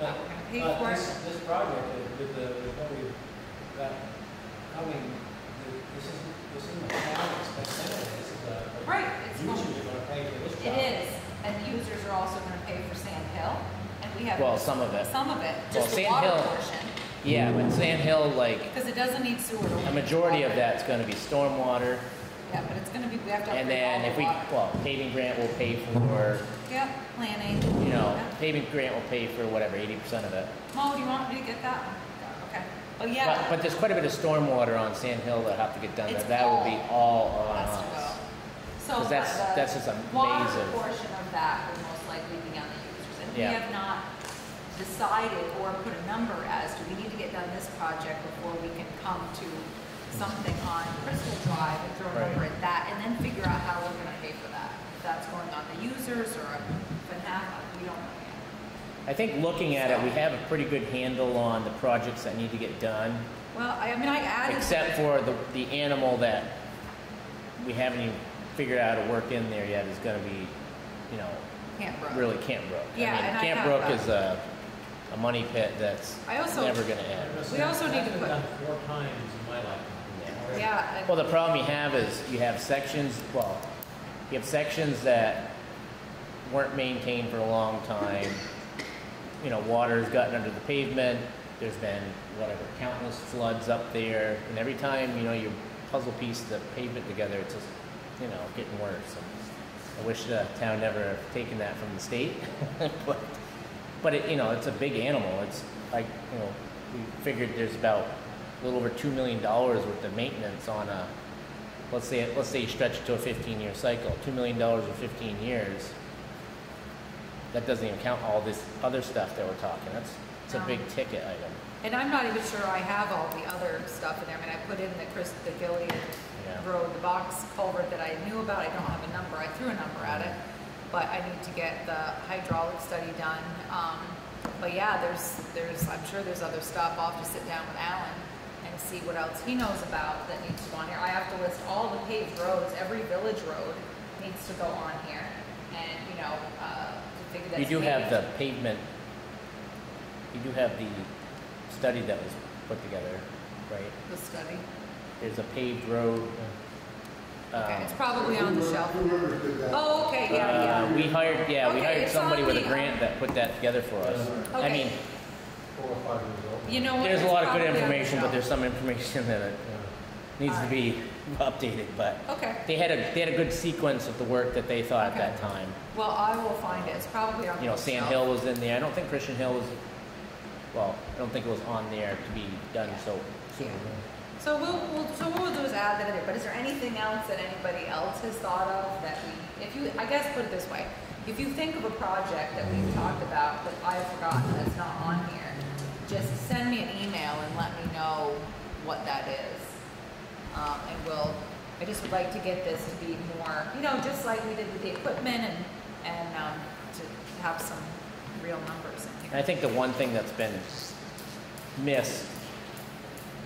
how we're gonna pay But for this, it. this project, uh, with the, with what we've coming, th- this isn't, this isn't a town expense anyway, this is a. a- Right, it's Users are gonna pay for this It job. is, and users are also gonna pay for Sand Hill, and we have. well, some of it. Some of it, Well, just the Sand water Hill- portion, Yeah, but Sand Hill, like, because it doesn't need sewer. a majority of that's gonna be stormwater. Yeah, but it's gonna be, we have to And upgrade all then the if we, well, paving grant will pay for, Yep, planning. you know, paving grant will pay for whatever, eighty percent of it. Mo, do you want me to get that one? Oh, But, yeah. but there's quite a bit of stormwater on Sand Hill that have to get done, It's that that will be all on Has to go. us. So, 'Cause that's, the that's just a water maze of, portion of that would most likely be on the users, and we Yeah. have not decided or put a number as to, we need to get done this project before we can come to something on Crystal Drive and throw a number Right. at that, and then figure out how we're gonna pay for that. If that's going on the users or if it half, we don't know yet. I think looking at it, we have a pretty good handle on the projects that need to get done, Well, I, I mean, I added. except for the, the animal that we haven't even figured out how to work in there yet is gonna be, you know, Camp Brook. really Camp Brook. Yeah, I mean, and I Camp have Brook that. is a, a money pit that's I also- never gonna end. We also need to I've put- done four times in my lifetime. Yeah. Well, the problem you have is you have sections, well, you have sections that weren't maintained for a long time. You know, water's gotten under the pavement, there's been whatever, countless floods up there, and every time, you know, you puzzle piece the pavement together, it's just, you know, getting worse. And I wish the town never have taken that from the state, *laughs* but, but it, you know, it's a big animal, it's like, you know, we figured there's about a little over two million dollars worth of maintenance on a, let's say, let's say you stretch it to a fifteen-year cycle, two million dollars in fifteen years. That doesn't even count all this other stuff that we're talking, that's, it's a No. big ticket item, And I'm not even sure I have all the other stuff in there. I mean, I put in the Chris, the Gilead Yeah. Road, the box culvert that I knew about. I don't have a number. I threw a number at it. But I need to get the hydraulic study done. Um, but yeah, there's, there's, I'm sure there's other stuff. I'll have to sit down with Alan and see what else he knows about that needs to go on here. I have to list all the paved roads. Every village road needs to go on here. And, you know, uh, to figure that. You do have the pavement, you do have the study that was put together, right? The study. There's a paved road. Okay, um, it's probably on the shelf. Two rivers did that. Oh, okay, yeah, Uh, yeah. we hired, yeah, we Okay, hired it's somebody on with a the, grant um, that put that together for us. I Okay. mean, Four or five years old. You know what? there's a lot of good probably on the information, but shelf. there's some information *laughs* that uh, needs to be *laughs* updated, but Okay, they had a, they had a good sequence of the work that they thought at that time. well, I will find it. It's probably on You know. Sand Hill was in there. I don't think Christian Hill was, well, I don't think it was on there to be done so soon. So we'll, we'll, so what we'll do is add that in there, but is there anything else that anybody else has thought of that we, if you, I guess put it this way, if you think of a project that we've talked about that I've forgotten that's not on here, just send me an email and let me know what that is. Um, and we'll, I just would like to get this to be more, you know, just like we did with the equipment and, and, um, to have some real numbers in here. I think the one thing that's been missed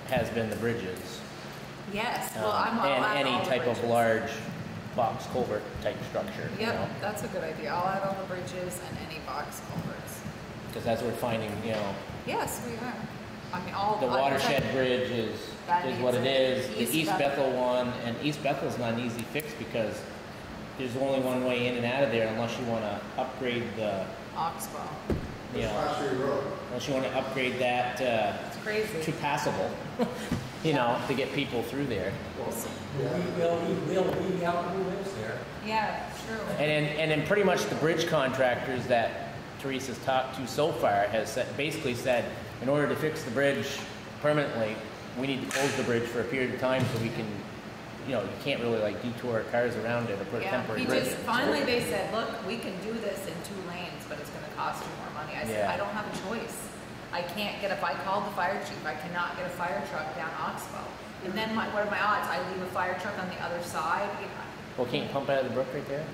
has been the bridges. Yes, well, um, I'm, I'll And all any the type of bridges. large box culvert type structure, you know? Yep, that's a good idea. I'll add all the bridges and any box culverts. Because as we're finding, you know, Yes, we are. I mean, all. the watershed said, bridge is, That is what it is. needs is. it. The East East Bethel. Bethel one, and East Bethel's not an easy fix because there's only one way in and out of there unless you wanna upgrade the, Oxbow. you know, Class three road. unless you wanna upgrade that, uh, It's crazy. to passable, *laughs* you know, to get people through there. Yeah. We will, we will weed out who lives there. Yeah, true. And then, and then pretty much the bridge contractors that Teresa's talked to so far has said, basically said, in order to fix the bridge permanently, we need to close the bridge for a period of time so we can, you know, you can't really like detour cars around it or put a Yeah, temporary he bridge just, in. finally they said, look, we can do this in two lanes, but it's gonna cost you more money. I said, Yeah. I don't have a choice. I can't get, if I called the fire chief, I cannot get a fire truck down Oxbow. And then my, what are my odds? I leave a fire truck on the other side, you know, Well, can't you pump out of the brook right there?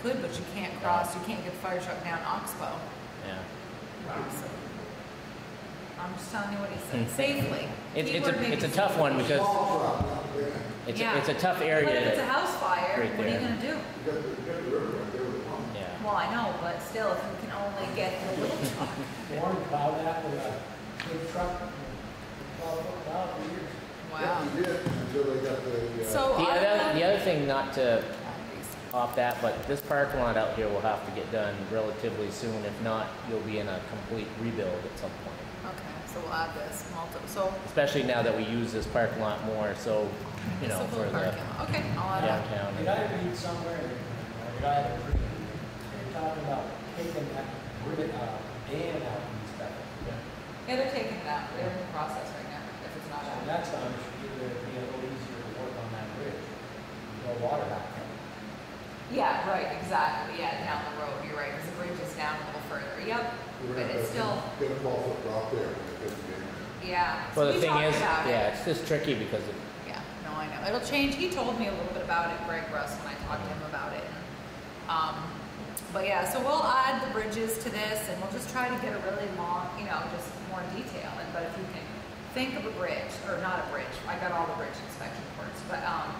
could, but you can't cross, you can't get the fire truck down Oxbow. Yeah. So, I'm just telling you what he said, safely. Hmm. It's, it's Keyword a, maybe it's a tough one because Small truck, not it's, Yeah. a, it's a tough But area. if it's a house fire, Right what are you there. gonna do? You got the, you got the river right there with the pump. Yeah. Well, I know, but still, if you can only get the little *laughs* truck. Warren plowed that with a big truck, plowed it out for years. Wow. Yeah, you did, until they got the, uh. So The I other, the other thing, not to off that, but this parking lot out here will have to get done relatively soon. If not, you'll be in a complete rebuild at some point. Okay, so we'll add this multiple, so. Especially now that we use this parking lot more, so, you know, it's a full for the parking. Okay, I'll add that. downtown. Did I read somewhere, or did I ever read, they're talking about taking that, rivet, uh, dam out and stuff. Yeah, they're taking it out, they're in the process right now, if it's not So out. next time, it should either be a little easier to work on that bridge, no water back there. Yeah, right, exactly, yeah, down the road, you're right, because the bridge is down a little further, yep, but it's still, Get a twelve foot drop there when they get the game. Yeah. Well, the we thing is, it. yeah, it's just tricky because, it- Yeah, no, I know. it'll change. He told me a little bit about it, Greg Russ, when I talked to him about it. And, um, but yeah, so we'll add the bridges to this and we'll just try to get a really long, you know, just more detail. And, but if you can think of a bridge, or not a bridge, I got all the bridge inspection reports, but, um,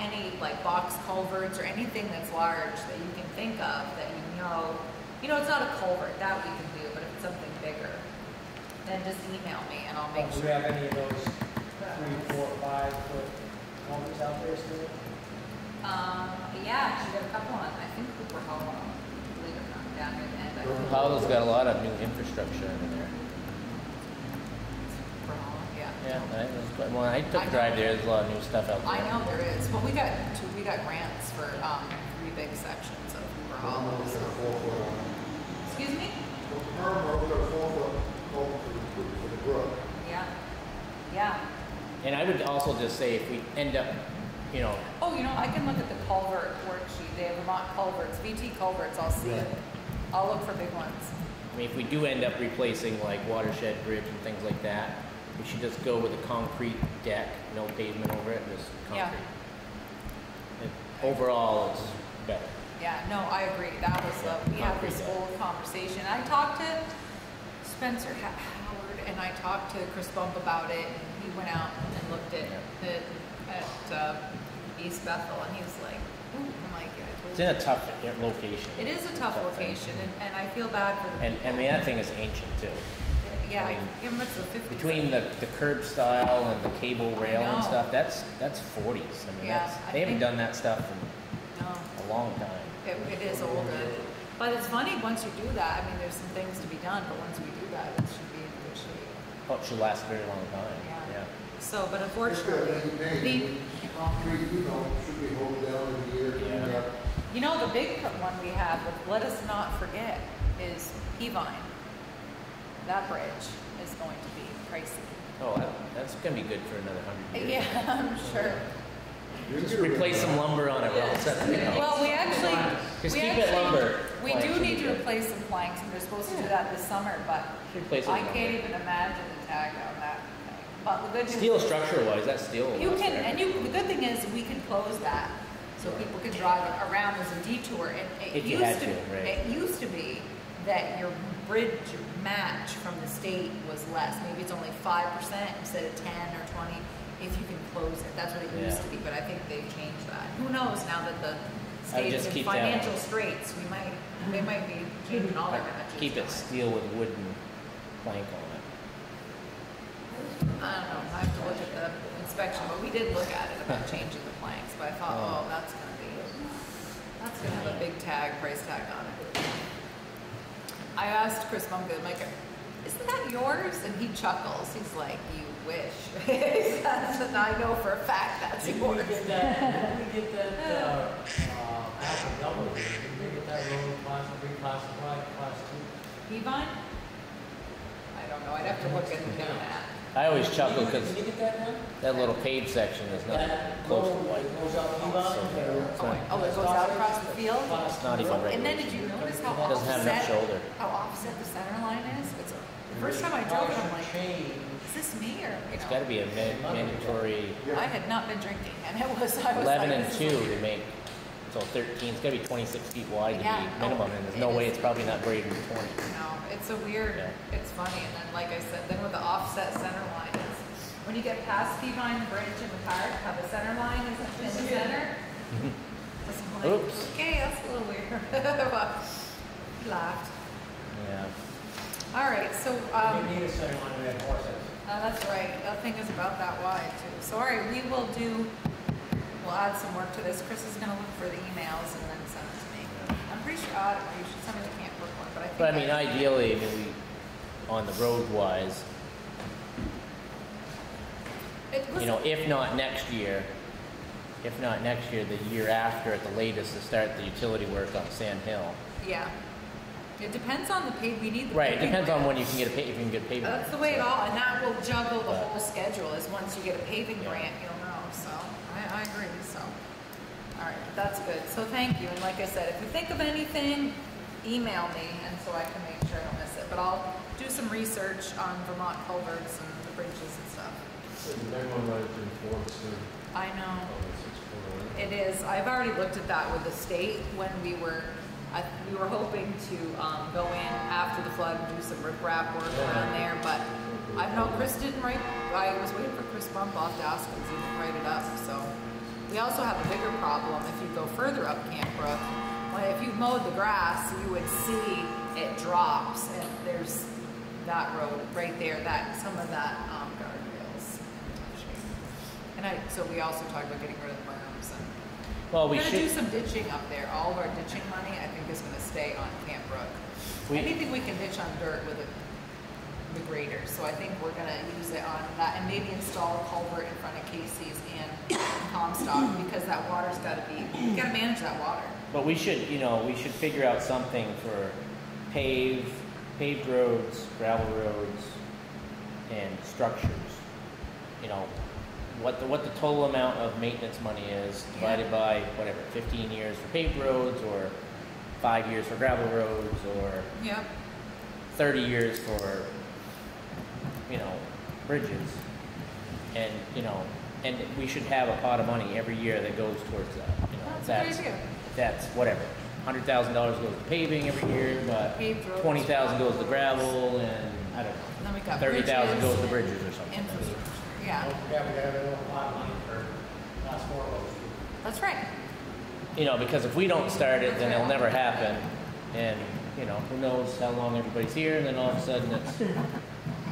any like box culverts or anything that's large that you can think of that you know, you know, it's not a culvert, that we can do, but if it's something bigger, then just email me and I'll make Do we have any of those three, four, five foot culverts out there still? Um, yeah, she got a couple on, I think Cooper Hollow, believe it or not, down near the end. I think. Powell's got a lot of new infrastructure in there. Cooper Hollow, yeah. Yeah, I was, but when I took a drive there, there's a lot of new stuff out there. I know there is. Well, we got two, we got grants for, um, three big sections of Cooper Hollow. We're so- gonna four foot on. Excuse me? Well, tomorrow, we're gonna four foot culvert for the, for the brook. Yeah. Yeah. And I would also just say if we end up, you know, Oh, you know, I can look at the culvert worksheet. They have Vermont culverts, VT culverts, I'll see it. I'll look for big ones. I mean, if we do end up replacing like watershed bridge and things like that, we should just go with a concrete deck, no pavement over it, just Yeah. concrete. And Overall, it's better. Yeah, no, I agree. That was the, we had this yeah. whole conversation. I talked to Spencer and I talked to Chris Bump about it and he went out and looked at, at, at, uh, East Bethel and he was like, ooh, I'm like, yeah, I It's in a tough location. It is a tough location and, and I feel bad for the And, and the other thing is ancient too. Yeah, I I mean, it's the fifties. Between the, the curb style and the cable rail and know. stuff, that's, that's forties. I mean, Yeah, that's, I they haven't think- done that stuff in No. a long time. It, it is older. But it's funny, once you do that, I mean, there's some things to be done, but once we do that, it should be in good shape. Oh, it should last a very long time, Yeah. yeah. So, but Just that unfortunately, maintained, the, concrete, you know, should be hold down in the year, cleaned Yeah. up. you know, the big one we have, but let us not forget, is Peavine. That bridge is going to be pricey. Oh, that, that's gonna be good for another hundred years. Yeah, *laughs* I'm sure. You Just get rid of replace some lumber on it, we're all set to go. Well, we actually, Just we keep it actually- lumber. We do would need to replace some planks, and we're supposed to do that this summer, but Replace it I with can't lumber. even imagine the tag on that thing. But the good news. Steel structure wise, that's steel. You can, and you, the good thing is, we can close that, so people can drive it around as a detour, and it If you used had to, to, right. it used to be that your bridge match from the state was less, maybe it's only five percent instead of ten or twenty, if you can close it, that's what it used to be, but I think they've changed that. Who knows, now that the state's in that- financial straits, we might, they might be changing all their matches. Keep it steel with wooden plank on it. I don't know, I have to look at the inspection, but we did look at it about *laughs* changing the planks, but I thought, Oh. oh, that's gonna be, that's gonna have a big tag, price tag on it. I asked Chris Mumka, I'm like, isn't that yours? And he chuckles, he's like, you wish. *laughs* And I know for a fact that's Didn't yours. we get that, didn't we get that, uh, uh, Apple double, didn't we get that road class, reclassified, class two? Evine? I don't know, I'd have to look into that. I always chuckle because Did you get that now? that little paved section is not That close to road white. that Goes up Levon, So, or- it's Oh, it goes out across the field? It's not even And then regular. did you notice how doesn't have enough offset, shoulder. how offset the center line is? It's, the first time I drove it, I'm like, Change. Is this me or, you It's know? gotta be a ma- mandatory I had not been drinking and it was, I was like. eleven and this two is- to make, so thirteen, it's gotta be twenty-six feet wide to Yeah, be no, minimum, and there's no it way it's probably not greater than twenty. No, it's a weird, Yeah. it's funny. And then, like I said, then with the offset center line, it's, when you get past Peavine Bridge in the park, how the center line is in the center. Just like, Oops. Okay, that's a little weird. But *laughs* he laughed. Yeah. All right, so, um. You need a center line with horses. Uh, that's right. That thing is about that wide too. So, all right, we will do, we'll add some work to this. Chris is gonna look for the emails and then send it to me. I'm pretty sure, I don't you should send the camp report, but I think. But I mean, ideally, I mean, we, on the road wise, It was- you know, if not next year, if not next year, the year after at the latest to start the utility work on Sand Hill. Yeah. It depends on the pay, we need the. Right, it paving depends on when you can get a pay. if you can get paving. That's the way it all, and that will juggle the But- whole schedule, is once you get a paving Yeah. grant, you'll know, so, I, I agree, so. All right, that's good, so thank you, and like I said, if you think of anything, email me, and so I can make sure I don't miss it, but I'll do some research on Vermont culverts and the bridges and stuff. So you may want to inform us, I know. Probably six foot It is. I've already looked at that with the state when we were, I, we were hoping to, um, go in after the flood and do some riprap work around there, but I know Chris didn't write, I was waiting for Chris Bumpoff to ask him, he didn't write it up, so. We also have a bigger problem if you go further up Camp Brook. When if you mowed the grass, you would see it drops and there's that road right there, that, some of that, um, guardrails. And I, so we also talked about getting rid of the berms and Well, we we're gonna do some ditching up there. All of our ditching money, I think, is gonna stay on Camp Brook. We- Anything we can ditch on dirt with a, the grader, so I think we're gonna use it on that and maybe install a culvert in front of Casey's and Comstock *clears throat* because that water's gotta be, you gotta manage that water. but we should, you know, we should figure out something for paved, paved roads, gravel roads, and structures. You know, what the, what the total amount of maintenance money is divided by whatever, fifteen years for paved roads, or five years for gravel roads, or Yep. 30 years for, you know, bridges. And, you know, and we should have a pot of money every year that goes towards that. You know, That's a good idea. That's whatever. $100,000 goes to paving every year, but Paved roads. 20,000 goes to gravel, and I don't know, And then we got 30,000 goes to bridges, bridges or something. Infrastructure, yeah, Don't we got a lot of money for uh, last four roads. that's right. You know, because if we don't start it, then it'll never happen. And, you know, who knows how long everybody's here, and then all of a sudden it's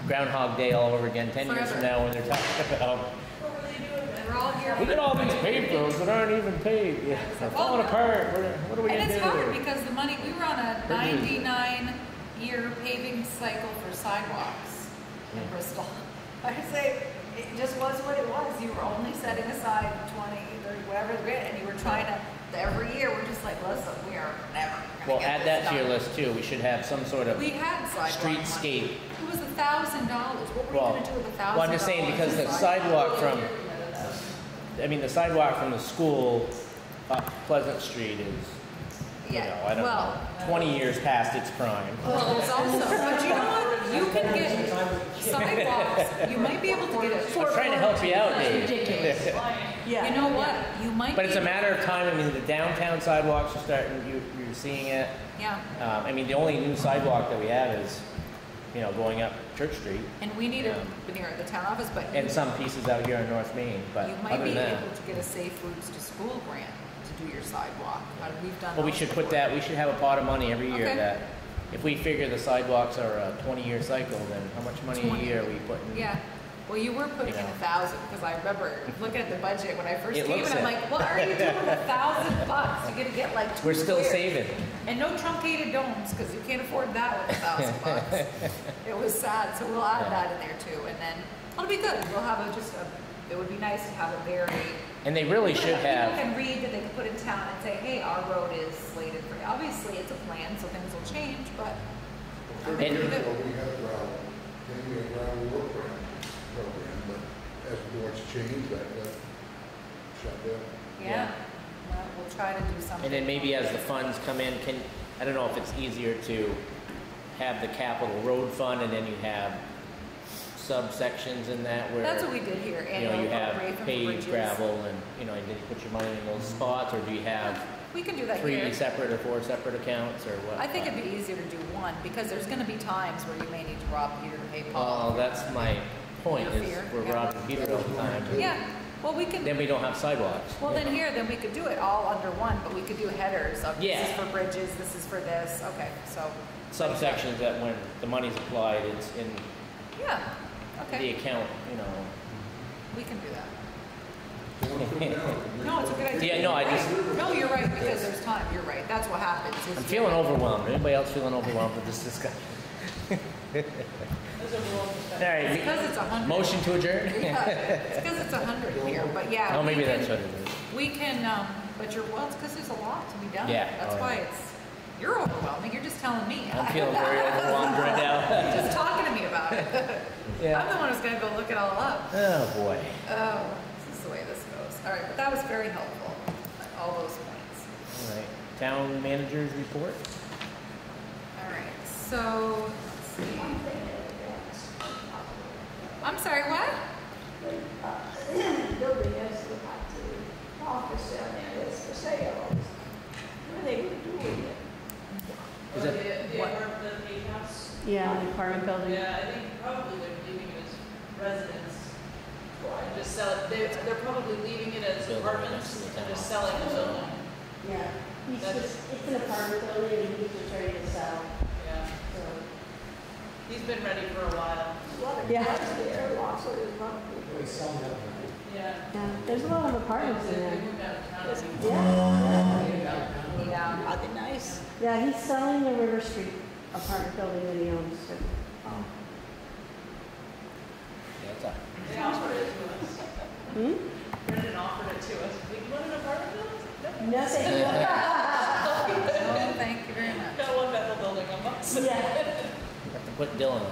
Groundhog Day all over again 10 years from now when they're talking about What were they doing? We're all here. We got all these paved roads that aren't even paved. Yeah, They're falling apart. What are, what are we And gonna it's hard because the money, we were on a ninety-nine year paving cycle for sidewalks in Yeah. Bristol. *laughs* I say, it just was what it was. You were only setting aside twenty, thirty, whatever, the bit, and you were trying to, every year, we're just like, listen, we are never well, gonna add this that to your list too. We should have some sort of We had sidewalk money. streetscape. It was a thousand dollars. What were you Well, gonna do with a thousand well, I'm just saying because the sidewalk from, I mean, the sidewalk from the school up Pleasant Street is, you Yeah, know, I don't well, know, 20 years past its prime. Well, there's also, but you know what? You can get sidewalks, you might be able to get it. I'm trying to help you out, Dave. *laughs* Yeah. You know what? You might. But it's a matter of time. I mean, the downtown sidewalks are starting. You, you're seeing it. Yeah, Um, I mean, the only new sidewalk that we have is, you know, going up Church Street. and we need it Yeah. near the town office, but and you some pieces out here in North Main, but you might other be than that, able to get a safe routes to school grant to do your sidewalk. We've done. well, we those should put that. We should have a pot of money every year Okay. that, if we figure the sidewalks are a 20-year cycle, then how much money a year are we putting? Yeah, well, you were putting in a thousand, because I remember looking at the budget when I *laughs* first It came, looks and I'm it. like, what are you doing with a thousand bucks? You're gonna get like two We're still squares. saving. And no truncated domes, because you can't afford that with a thousand *laughs* bucks. It was sad, so we'll add Yeah. that in there too, and then, it'll be good, we'll have a, just a, it would be nice to have a very. And they really should have. People can read that they can put in town and say, hey, our road is slated for, obviously, it's a plan, so things will change, but. Thirty And- years ago, we had gravel, then we had gravel work program, program, but as the boards changed, that got shut down. Yeah, well, we'll try to do something. And then maybe as the funds come in, can, I don't know if it's easier to have the capital road fund and then you have subsections in that where. That's what we did here, You annual know, you have appropriation for paved bridges. gravel and, you know, and then you put your money in those mm-hmm. spots, or do you have We can do that three here. separate or four separate accounts, or what? I think it'd be easier to do one, because there's gonna be times where you may need to rob Peter to pay Oh, Paul. that's my point, is Interfere, we're yeah. robbing Peter all the time. Yeah, well, we can, Then we don't have sidewalks. well, then here, then we could do it all under one, but we could do headers of this Yeah. is for bridges, this is for this, okay, so, Subsections that when the money's applied, it's in yeah, the okay, account, you know. we can do that. So let's put it down. No, it's a good idea. Yeah, no, I just, No, you're right, because there's time, you're right, that's what happens. is I'm feeling overwhelmed. Anybody else feeling overwhelmed with this discussion? There's a to All Because it's a hundred. motion to adjourn? Yeah, it's because it's a hundred here, but yeah. Oh, we maybe can- that's what it is. We can, um, but you're, well, it's because there's a lot to be done. Yeah, That's oh, why yeah. it's, you're overwhelming, you're just telling me. I'm feeling very overwhelmed right now. *laughs* You're just talking to me about it. *laughs* I'm Yeah. the one who's gonna go look it all up. Oh, boy. Oh, this is the way this goes. All right, but that was very helpful, all those points. All right. Town managers report? All right, so. I'm sorry, what? Building has, office down there that's for sale. What are they gonna do with it? Is it- the, the, what- the house? Yeah, the apartment building. Yeah, I think probably they're leaving it as residence. And just sell it, they, they're probably leaving it as Building apartments next and just town selling the building. Yeah, he's That's- just, it's an apartment building and he's just ready to sell, so. He's been ready for a while. A lot of Yeah. cars there, lots of, there's lot of people. We sell them. Yeah. Yeah, there's a lot of apartments in They there. moved out of town. I think. Yeah, Yeah. are they nice? Yeah, he's selling the River Street apartment building that he owns, so. Yeah, it's a- They offered it to us. Hmm? Brendan offered it to us. We want an apartment building? Nothing. *laughs* Oh, thank you very much. Got one Bethel building on us. Yeah. Put Dylan on.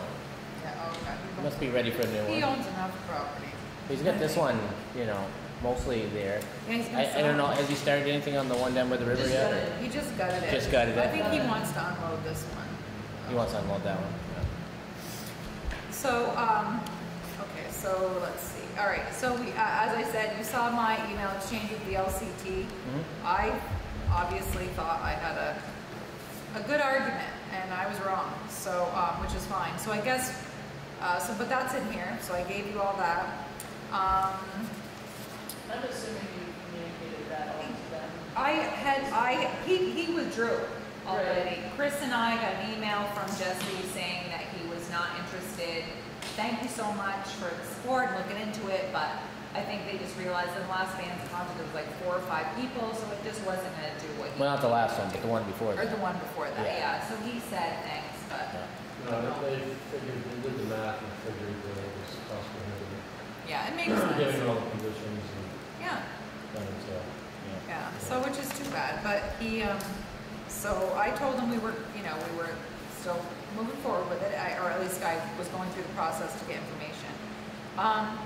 Yeah, oh, He must be ready for a new one. He one. owns enough property. He's got this one, you know, mostly there. Yeah, he's gonna I, I don't know, sell it. has he started anything on the one down by the river Just yet? got or- it. He just gutted it. Just gutted I it? think he wants to unload this one. He wants to unload that one. So, um, okay, so let's see. All right, so we, uh, as I said, you saw my email exchange with the LCT. Mhm. I obviously thought I had a, a good argument, and I was wrong, so, um, which is fine. So I guess, uh, so, but that's in here, so I gave you all that. Um, I'm assuming you communicated that all to them. I had, I, he, he withdrew already. Right. Chris and I got an email from Jesse saying that he was not interested. Thank you so much for the support, and looking into it, but I think they just realized in the last band's concert, there was like four or five people, so it just wasn't gonna do what he. Well, not the last one, but the one before Or that. the one before that, Yeah. yeah, so he said thanks, but, Yeah. No, they figured, they did the math and figured that it was cost prohibitive. yeah, it makes Given sense. all the conditions and Yeah, things, so. yeah, so which is too bad, but he, um, so I told him we were, you know, we were still moving forward with it, I, or at least I was going through the process to get information. Um,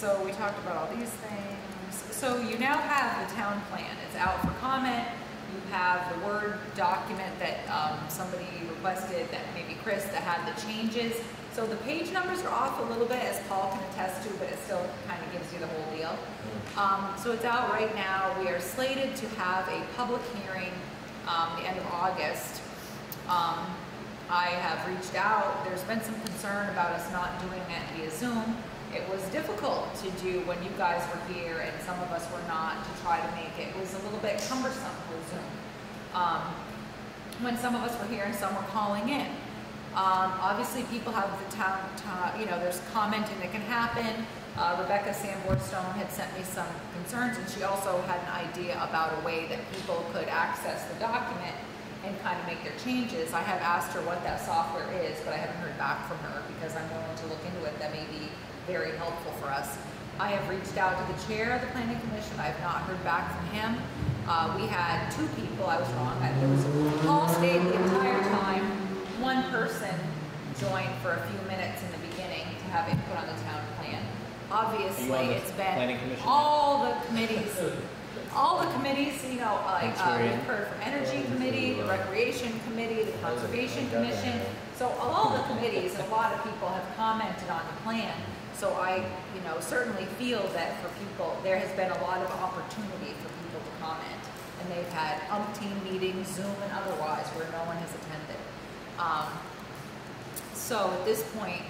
so we talked about all these things. So you now have the town plan. It's out for comment. You have the Word document that um, somebody requested, that maybe Chris, that had the changes. So the page numbers are off a little bit, as Paul can attest to, but it still kind of gives you the whole deal. Um, so it's out right now. We are slated to have a public hearing um, the end of August. Um, I have reached out. There's been some concern about us not doing it via Zoom. It was difficult to do when you guys were here and some of us were not to try to make it. It was a little bit cumbersome with Zoom. Um, when some of us were here and some were calling in. Um, obviously, people have the time, you know, there's commenting that can happen. Uh, Rebecca Sanborn-Stone had sent me some concerns, and she also had an idea about a way that people could access the document and kind of make their changes. I have asked her what that software is, but I haven't heard back from her because I'm willing to look into it. That may be very helpful for us. I have reached out to the chair of the planning commission. I have not heard back from him. Uh, we had two people. I was wrong. There was Paul stayed the entire time. One person joined for a few minutes in the beginning to have input on the town plan. Obviously, the it's been planning all the committees, all the committees. You know, like Thanks, uh, Maria. we've heard from Energy Committee, the Recreation Committee, the Conservation Commission. So all the committees, and a lot of people have commented on the plan. So I, you know, certainly feel that for people, there has been a lot of opportunity for people to comment. And they've had umpteen meetings, Zoom and otherwise, where no one has attended. Um, so at this point,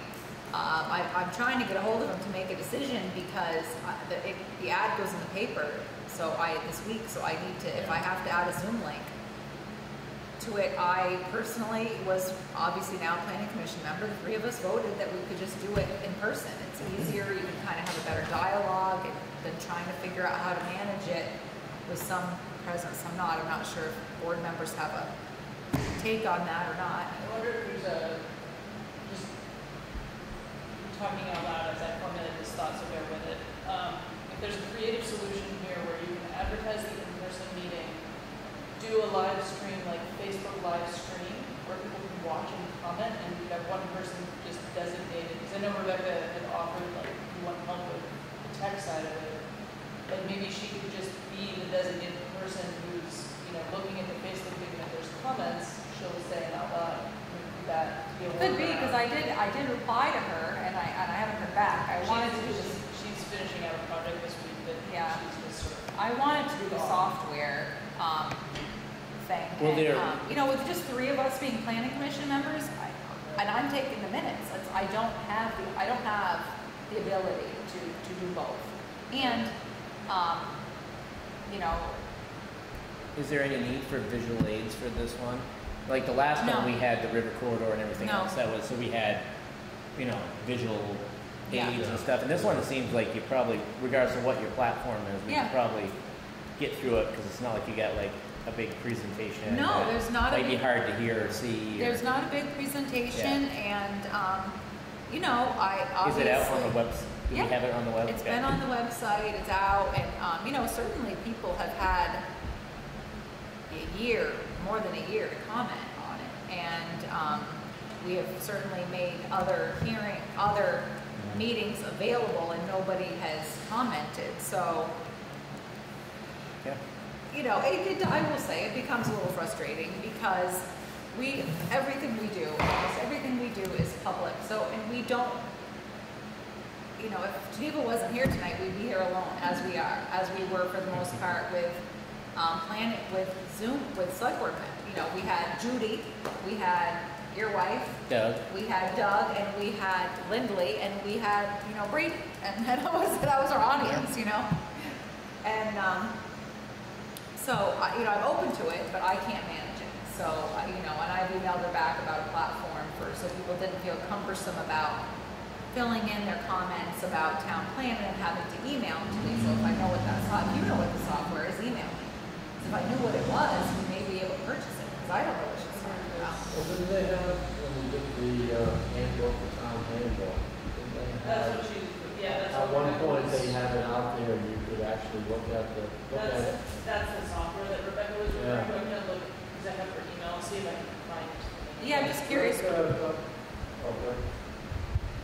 um, I, I'm trying to get a hold of him to make a decision because uh, the, it, the ad goes in the paper. So I, this week, so I need to, if I have to add a Zoom link to it, I personally was obviously now a planning commission member. The three of us voted that we could just do it in person. It's easier, you can kind of have a better dialogue and- than trying to figure out how to manage it with some presence. I'm not, I'm not sure if board members have a take on that or not. I wonder if there's a, just talking out loud as I formulate this thought, so bear with it. Um, if there's a creative solution here where you can advertise the in-person meeting, do a live stream, like Facebook live stream, where people can watch and comment, and you have one person just designated, because I know Rebecca had offered, like, you want help with the tech side of it. but maybe she could just be the designated person who's, you know, looking at the Facebook, and if there's comments, she'll say it out loud. That Could be, because I did, I did reply to her, and I, and I haven't heard back. I wanted to do She's- this, She's finishing out a project this week that Yeah. she's just sort of. I wanted to do the software, um, thing. Well, And, there- um, You know, with just three of us being planning commission members, I, and I'm taking the minutes, it's, I don't have the, I don't have the ability to, to do both. And, um, you know, Is there any need for visual aids for this one? Like the last one, we had the river corridor and everything No. else. That was, so we had, you know, visual Yeah. aids and stuff. And this one, it seems like you probably, regardless of what your platform is, we Yeah. could probably get through it because it's not like you got like a big presentation. No, there's not a Might be big- hard to hear or see. or- there's not a big presentation and, um, you know, I obviously. Is it out on the web? Do we have it on the web? It's been on the website, it's out, and, um, you know, certainly people have had a year, more than a year to comment on it. And, um, we have certainly made other hearing, other Mhm. meetings available and nobody has commented, so, Yeah. You know, it, it, I will say, it becomes a little frustrating because we, everything we do, almost everything we do is public, so, and we don't, you know, if Geneva wasn't here tonight, we'd be here alone, as we are, as we were for the most part with, um, planet, with Zoom, with select board, men. you know, we had Judy, we had your wife, Doug? we had Doug, and we had Lindley, and we had, you know, Brady, and *laughs* that was, that was our audience, you know? And, um, so, I- you know, I'm open to it, but I can't manage it. So, I- you know, and I've emailed her back about a platform for, so people didn't feel cumbersome about filling in their comments about town plan and having to email them to me. So if I know what that, so- if you know what the software is, email me. So if I knew what it was, we may be able to purchase it, because I don't know what she's talking about. Well, didn't they have, when we did the uh, handbook, the town handbook, didn't they That's what she, yeah, that's At what. one point, they had it out there and you could actually look at the, look at it. That's, that's the software that Rebecca was Yeah. referring to, I'm gonna look, because I have her email, see if I can find. Yeah, I'm just curious. Uh, Okay.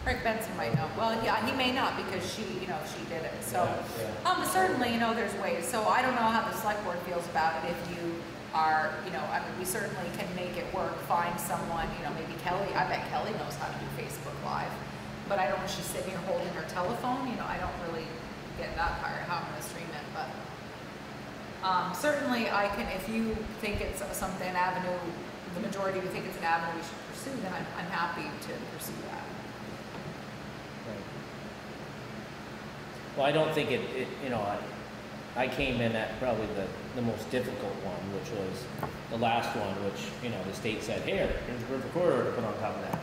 Rick Benson might know. Well, yeah, he may not because she, you know, she did it. So, Yeah, yeah. um, certainly, you know, there's ways. So I don't know how the select board feels about it. If you are, you know, I mean, we certainly can make it work. Find someone, you know, maybe Kelly. I bet Kelly knows how to do Facebook Live, but I don't know if she's sitting here holding her telephone. You know, I don't really get that part how I'm to stream it, but. Um, certainly, I can. If you think it's something, an avenue, the majority of you think it's an avenue we should pursue, then I'm, I'm happy to pursue that. Well, I don't think it, it, you know, I, I came in at probably the, the most difficult one, which was the last one, which, you know, the state said, here, here's river corridor to put on top of that.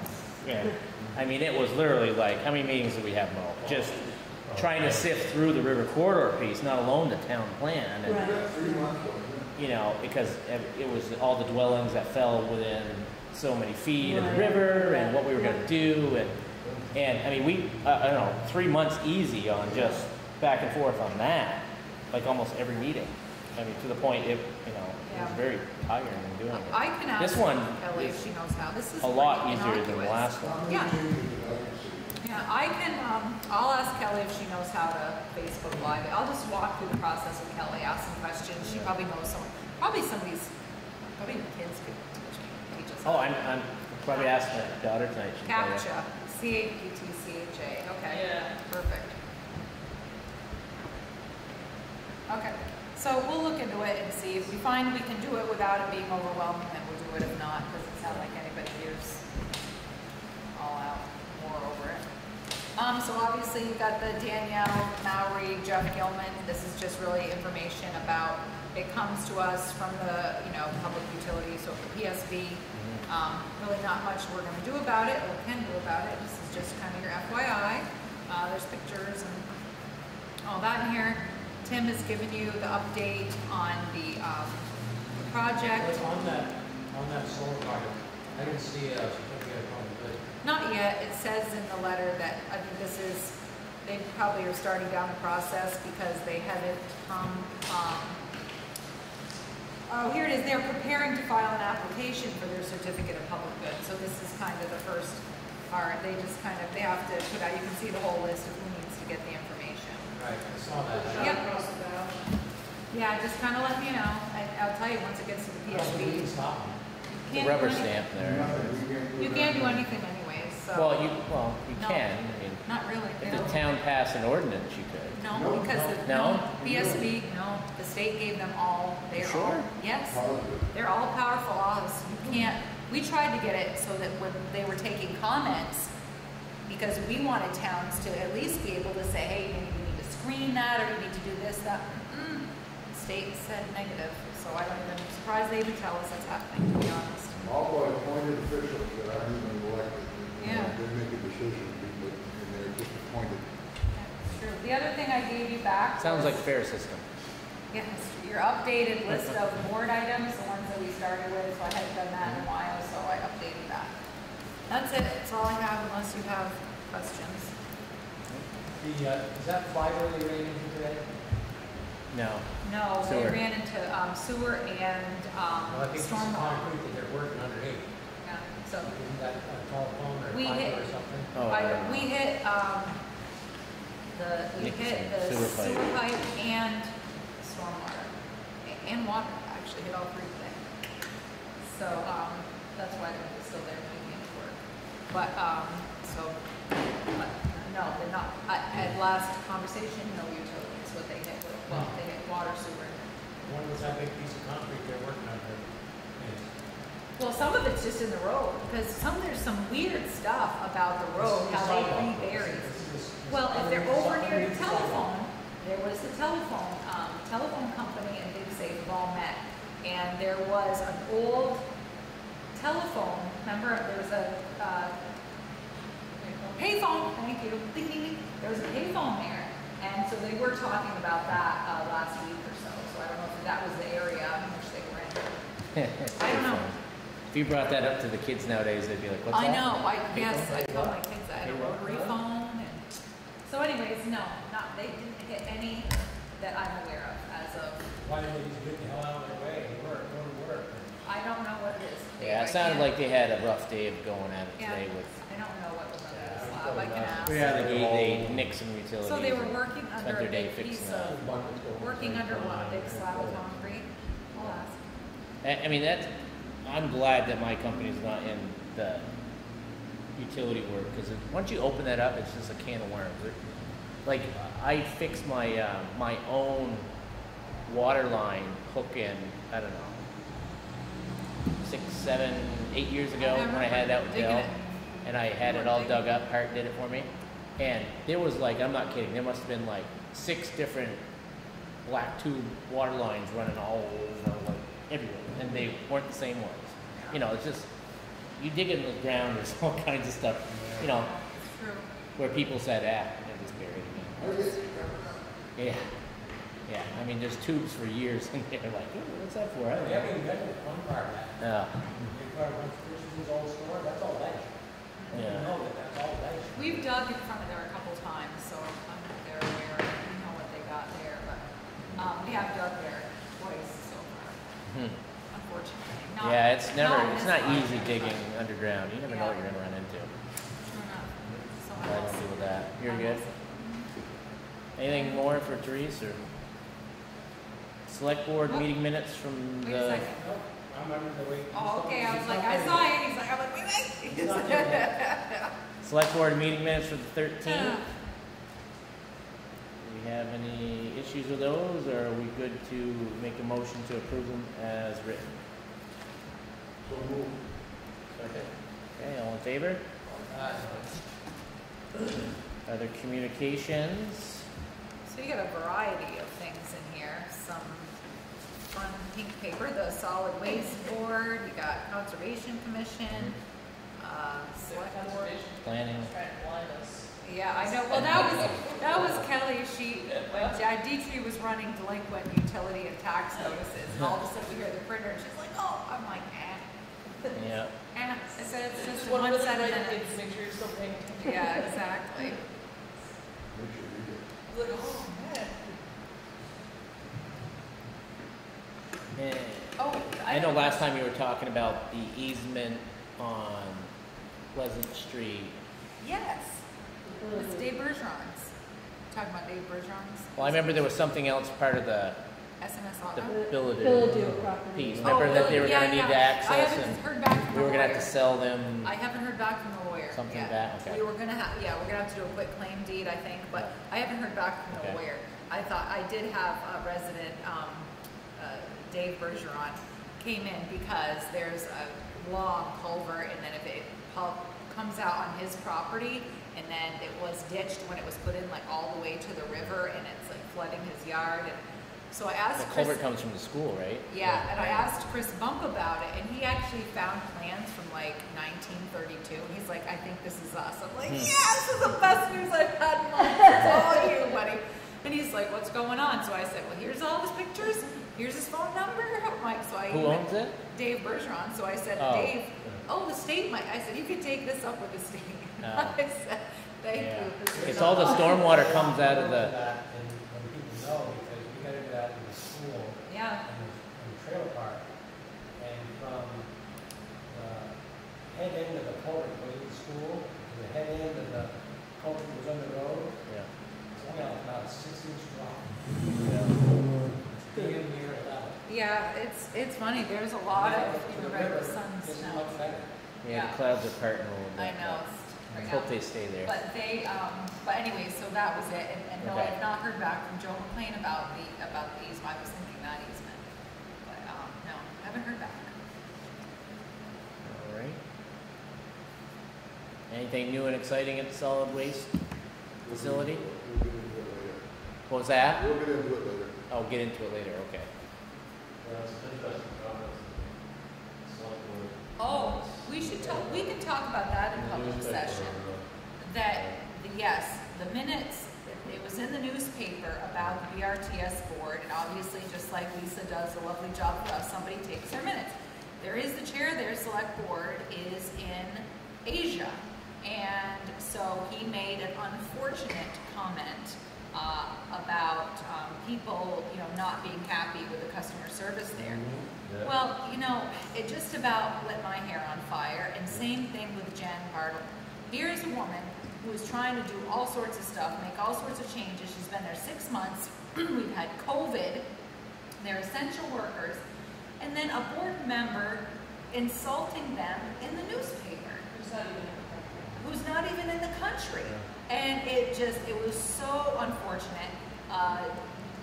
And, I mean, it was literally like, how many meetings do we have, Mo? Just trying to sift through the river corridor piece, not alone the town plan. and- Right. You got three months, wasn't it? you know, because it- was all the dwellings that fell within so many feet of the river and what we were gonna do and, and, I mean, we, uh, I don't know, three months easy on just back and forth on that, like almost every meeting. I mean, to the point it, you know, it was very tiring doing it. I can ask This one Kelly if she knows how. This is A lot easier than the last one. Yeah. changes did I see? Yeah, I can, um, I'll ask Kelly if she knows how to Facebook Live. I'll just walk through the process with Kelly, ask some questions. She probably knows some, probably some of these, probably the kids could teach me, us. Oh, I'm, I'm probably asking my daughter tonight. she'll. CAPTCHA, C A P T C H A, okay. Yeah. Perfect. Okay, so we'll look into it and see if we find we can do it without it being overwhelming, then we'll do it. If not, doesn't sound like anybody here's all out more over it. Um, so obviously you've got the Danielle Mowry, Jeff Gilman. This is just really information about, it comes to us from the, you know, public utility, so for PSB. Um, really not much we're gonna do about it, or can do about it. This is just kind of your FYI. Uh, there's pictures and all that in here. Tim has given you the update on the, um, the project. But on that, on that solar project, I didn't see a certificate of good. Not yet, it says in the letter that, I think this is, they probably are starting down the process because they haven't come, um, oh, here it is, they're preparing to file an application for their certificate of public good, so this is kind of the first part, they just kind of, they have to put out, you can see the whole list of who needs to get the information. Right, I saw that. I- Yep. Yeah, just kind of let me know, I, I'll tell you, once it gets to the I don't PSB. It's not. The can't rubber stamp there. Nothing, we can't do You can't do anything anyways, so. Well, you, well, you No. can, I mean, Not really, if no. the town passed an ordinance, you could. No, because the, no. no, PSB, no, the state gave them all, they're all, Sure? yes. They're all powerful laws. You can't, we tried to get it so that when they were taking comments, because we wanted towns to at least be able to say, hey, you need to screen that, or you need to do this, that. Mm-mm. State said negative, so I don't even, I'm surprised they even tell us that's happening, to be honest. All by appointed officials that aren't even elected. You know, Yeah. They make a decision, but, and they're just appointed. That's true. The other thing I gave you back. Sounds was- like fair system. Yes, your updated list of board items, the ones that we started with, so I hadn't done that in a while, so I updated that. That's it, that's all I have unless you have questions. The, uh, is that fiber they ran into today? No. No, they Sewer. ran into um, sewer and um, Well, I think it's stormwater. concrete that they're working underneath. Yeah, so Isn't that a telephone or We fiber hit- something? Oh, I I, don't know. we hit, um, the, we Nixon hit the sewer pipe. sewer pipe and stormwater. A- And water, actually hit all three things. So, um, that's why they're still there making it work. But, um, so, but, no, they're not, at, at last conversation, no utilities, what they hit, with- well, they hit water sewer. One was that big piece of concrete they're working on there. Well, some of it's just in the road, because some, there's some weird stuff about the road, how they rebury. This is- this is Well, if they're over near the telephone, there was the telephone, um, telephone company and Dig Safe have all met. And there was an old telephone, remember, there was a, uh, payphone, thank you. There was a payphone there. And so they were talking about that, uh, last week or so, so I don't know if that was the area in which they were in. *laughs* I don't know. If you brought that up to the kids nowadays, they'd be like, what's I that? know, I, Pay yes. I told my kids I had a rotary phone. And, so anyways, no, not, they didn't hit any that I'm aware of as of, Why didn't they just get the hell out of their way work, go to work? I don't know what it is. Yeah, I it sounded can't- like they had a rough day of going at it Yeah. today with, I don't know what was under Yeah, the I can ask. yeah, they, they nicked some utilities. So they were working under a their day big piece fixing of, working under what, a big slab of concrete? I'll ask. I, I mean, that's, I'm glad that my company's not in the utility work, because once you open that up, it's just a can of worms. Like, I fixed my, uh, my own water line hook in, I don't know, six, seven, eight years ago, when I had that with Digging Dell. It. And I had it all dug up, Hart did it for me. And there was like, I'm not kidding, there must have been like six different black tube water lines running all over, like everywhere, and they weren't the same ones. You know, it's just, you dig in the ground, *laughs* there's all kinds of stuff, you know, where people said, ah, they're just buried again. Yeah, yeah, I mean, there's tubes for years, *laughs* and they're like, "Ooh, what's that for? I don't They haven't know. even invented one part of that. Yeah, Yeah. know that that's all ledge. We've dug in front of there a couple times, so I'm, they're aware, we know what they got there, but, um, we have dug there twice so far, Hmm. unfortunately. Not- yeah, it's never, in it's not easy digging underground, you never know what you're gonna run into. True enough. So I don't deal with that. You're I good? will- Anything more for Therese, or? Select board What? meeting minutes from Wait the, I'm under the weight. Oh, okay, I was like, I saw it, he's like, I'm like, wait, wait. He's not there *laughs* select board meeting minutes for the Yeah. thirteenth? Do we have any issues with those, or are we good to make a motion to approve them as written? So move. Second. Okay, all in favor? Other communications? So you got a variety of things in here, some fun pink paper, the solid waste board, you got conservation commission, uh, select board. Planning. was trying to blind us. Yeah, I know, well, that was, that was Kelly, she, when Ja- Dietrich was running delinquent utility and tax notices, and all of a sudden we hear the printer, and she's like, oh, I'm like, eh, Yeah, eh, I said, it's just Just one one of the set of right minutes. make sure you're still paying attention. Yeah, exactly. Make sure you get. Like, oh, man. Oh, I know last time you were talking about the easement on Pleasant Street. Yes, it's Dave Bergeron's. Talking about Dave Bergeron's. Well, I remember there was something else part of the SMS The auto? Billadu Billadu property. piece. Oh, Remember that they were yeah, gonna need yeah. to I access haven't and heard back from we the were gonna have lawyer. to sell them. I haven't heard back from the lawyer. Something yet. back, okay. We were gonna have, yeah, we're gonna have to do a quick claim deed, I think, but I haven't heard back from the Okay. lawyer. I thought, I did have a resident, um, Dave Bergeron came in because there's a long culvert and then if it comes out on his property and then it was ditched when it was put in like all the way to the river and it's like flooding his yard and so I The asked Chris. culvert comes from the school, right? Yeah, and I asked Chris Bump about it, and he actually found plans from like 1932. He's like, I think this is us. I'm like, Hmm. yeah, this is the best news I've had in all you, buddy. And he's like, what's going on? So I said, well, here's all his pictures. Here's his phone number. *laughs* I'm like, so I Who owns it? Dave Bergeron. So I said, Oh. Dave, oh, the state might. I said, you could take this up with the state. *laughs* Oh. I said, thank Yeah. you. It's all the stormwater comes out of the, That, and people know, because we got into that in the school, Yeah. in the, in the trailer park, and from the head end of the culvert going to the school, to the head end of the culvert that was on the road, yeah. it's only about a six inch drop. yeah. It's damn near level. Yeah, it's it's funny. There's a lot of Now, you know, the right, the river sun's now. Yeah, Yeah. the clouds are parting a little bit. I know. I right hope now. they stay there. But they, um, but anyway, so that was it, and, and no, I've not heard back from Joe McLean about the, about the easement, I was thinking that easement. But, um, no, haven't heard back. All right. Anything new and exciting at the solid waste facility? We'll get into it later. What was that? We'll get into it later. I'll get into it later, okay. That's interesting comments. Select board. Oh, we should talk, we can talk about that in public session. That, yes, the minutes, it- it was in the newspaper about the BRTS board, and obviously, just like Lisa does a lovely job for us, somebody takes their minutes. There is the chair, their select board is in Asia, and so he made an unfortunate comment uh, about um, people, you know, not being happy with the customer service there. Yeah. Well, you know, it just about lit my hair on fire, and same thing with Jen Bartle. Here's a woman who is trying to do all sorts of stuff, make all sorts of changes. She's been there six months. *clears throat* We've had COVID. They're essential workers. And then a board member insulting them in the newspaper Who's not even in the country? who's not even in the country. And it just, it was so unfortunate. Uh,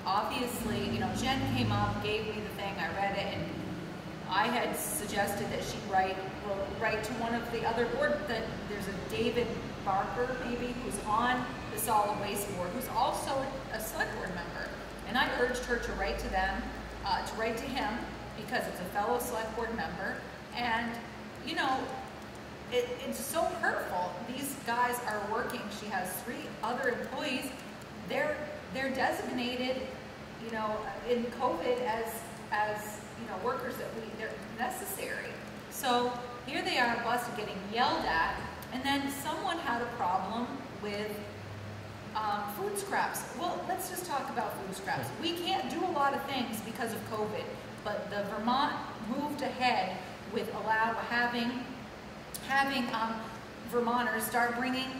obviously, you know, Jen came up, gave me the thing, I read it, and I had suggested that she write, well, write to one of the other board, that there's a David Barker, maybe, who's on the solid waste board, who's also a select board member. And I urged her to write to them, uh, to write to him, because it's a fellow select board member. And, you know, it, it's so hurtful. These guys are working. She has three other employees. They're they're designated, you know, in COVID as as you know workers that we they're necessary. So here they are, busted, getting yelled at, and then someone had a problem with um, food scraps. Well, let's just talk about food scraps. We can't do a lot of things because of COVID, but the Vermont moved ahead with allow having having um, Vermonters start bringing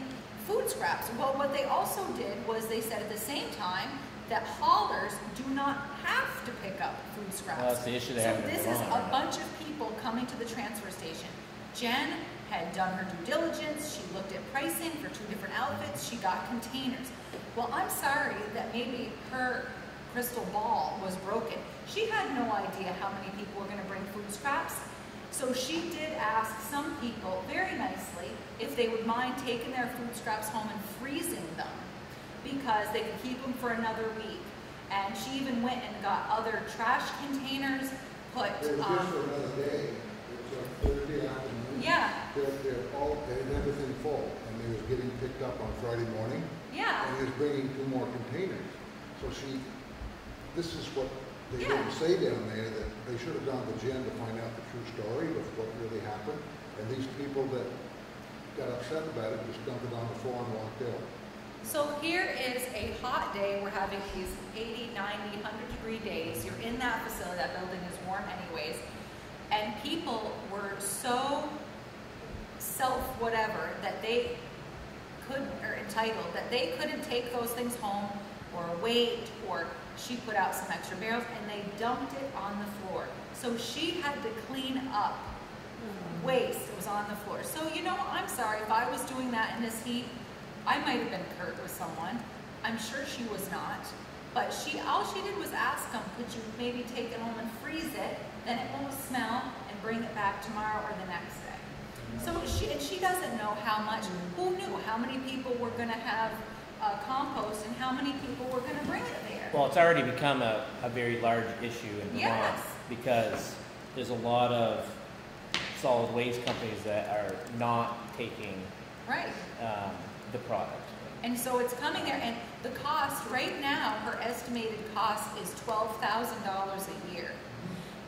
food scraps. Well, what they also did was they said at the same time that haulers do not have to pick up food scraps. Well, that's the issue they so have in this is a bunch of people coming to the transfer station. Jen had done her due diligence. She looked at pricing for two different outfits. She got containers. Well, I'm sorry that maybe her crystal ball was broken. She had no idea how many people were going to bring food scraps. So she did ask some people very nicely if they would mind taking their food scraps home and freezing them because they could keep them for another week. And she even went and got other trash containers, put, It was just um, for another day. It was a Thursday afternoon. yeah, They're, they're all, they had everything full, and they was getting picked up on Friday morning, yeah. and he was bringing two more containers. So she, this is what they Yeah. didn't say down there, that they should have gone to Jen to find out the true story of what really happened. And these people that got upset about it just dumped it on the floor and walked out. So here is a hot day. We're having these 80, 90, 100 degree days. You're in that facility. That building is warm anyways. And people were so self whatever that they could, or entitled, that they couldn't take those things home, or wait or she put out some extra barrels, and they dumped it on the floor. So she had to clean up waste that was on the floor. So, you know, I'm sorry, if I was doing that in this heat, I might have been curt with someone. I'm sure she was not. But she, all she did was ask them, could you maybe take it home and freeze it, then it won't smell, and bring it back tomorrow or the next day. So she, and she doesn't know how much, who knew how many people were gonna have uh, compost and how many people were gonna bring it there? Well, it's already become a, a very large issue in Vermont Yes. because there's a lot of solid waste companies that are not taking Right. um, the product. And so it's coming there, and the cost, right now, her estimated cost is twelve thousand dollars a year.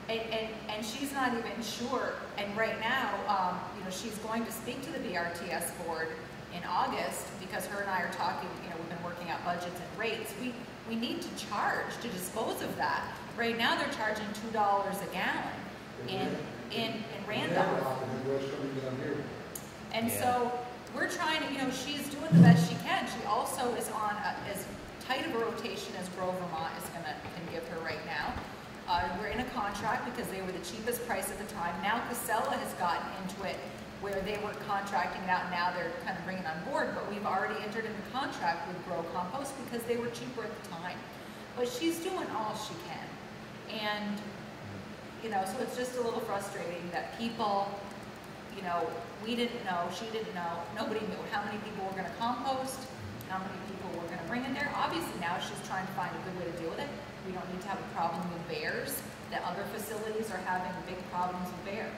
And, and, and she's not even sure, and right now, um, you know, she's going to speak to the BRTS board in August, because her and I are talking, you know, we've been working out budgets and rates, we, we need to charge to dispose of that. Right now, they're charging two dollars a gallon in, in, in Randolph. And then what's coming down here? And Yeah. so we're trying to, you know, she's doing the best she can. She also is on a, as tight of a rotation as Grow Vermont is gonna, can give her right now. Uh, we're in a contract because they were the cheapest price at the time. Now Casella has gotten into it where they were contracting it out, now they're kind of bringing on board, but we've already entered into contract with Grow Compost because they were cheaper at the time. But she's doing all she can. And you know, so it's just a little frustrating that people, you know, we didn't know, she didn't know, nobody knew how many people were gonna compost, how many people were gonna bring it there. Obviously now she's trying to find a good way to deal with it. We don't need to have a problem with bears, that other facilities are having big problems with bear.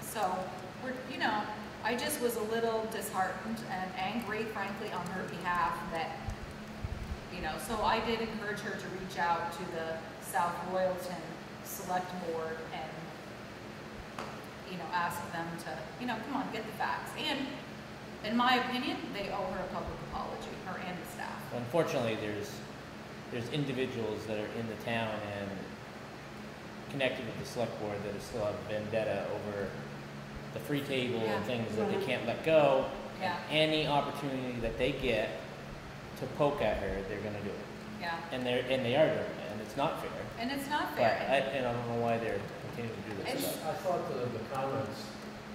So, we're, you know, I just was a little disheartened and angry frankly on her behalf that, you know, so I did encourage her to reach out to the South Royalton Select Board and, you know, ask them to, you know, come on, get the facts. And in my opinion, they owe her a public apology, her and the staff. Unfortunately, there's, there's individuals that are in the town and connected with the select board that still have vendetta over the free table Yeah. and things that they mm-hmm. can't let go. Yeah, Any opportunity that they get to poke at her, they're gonna do it. yeah. And they're, and they are doing it, and it's not fair. And it's not But fair. I, And- and I don't know why they're continuing to do this stuff. I thought the, the comments,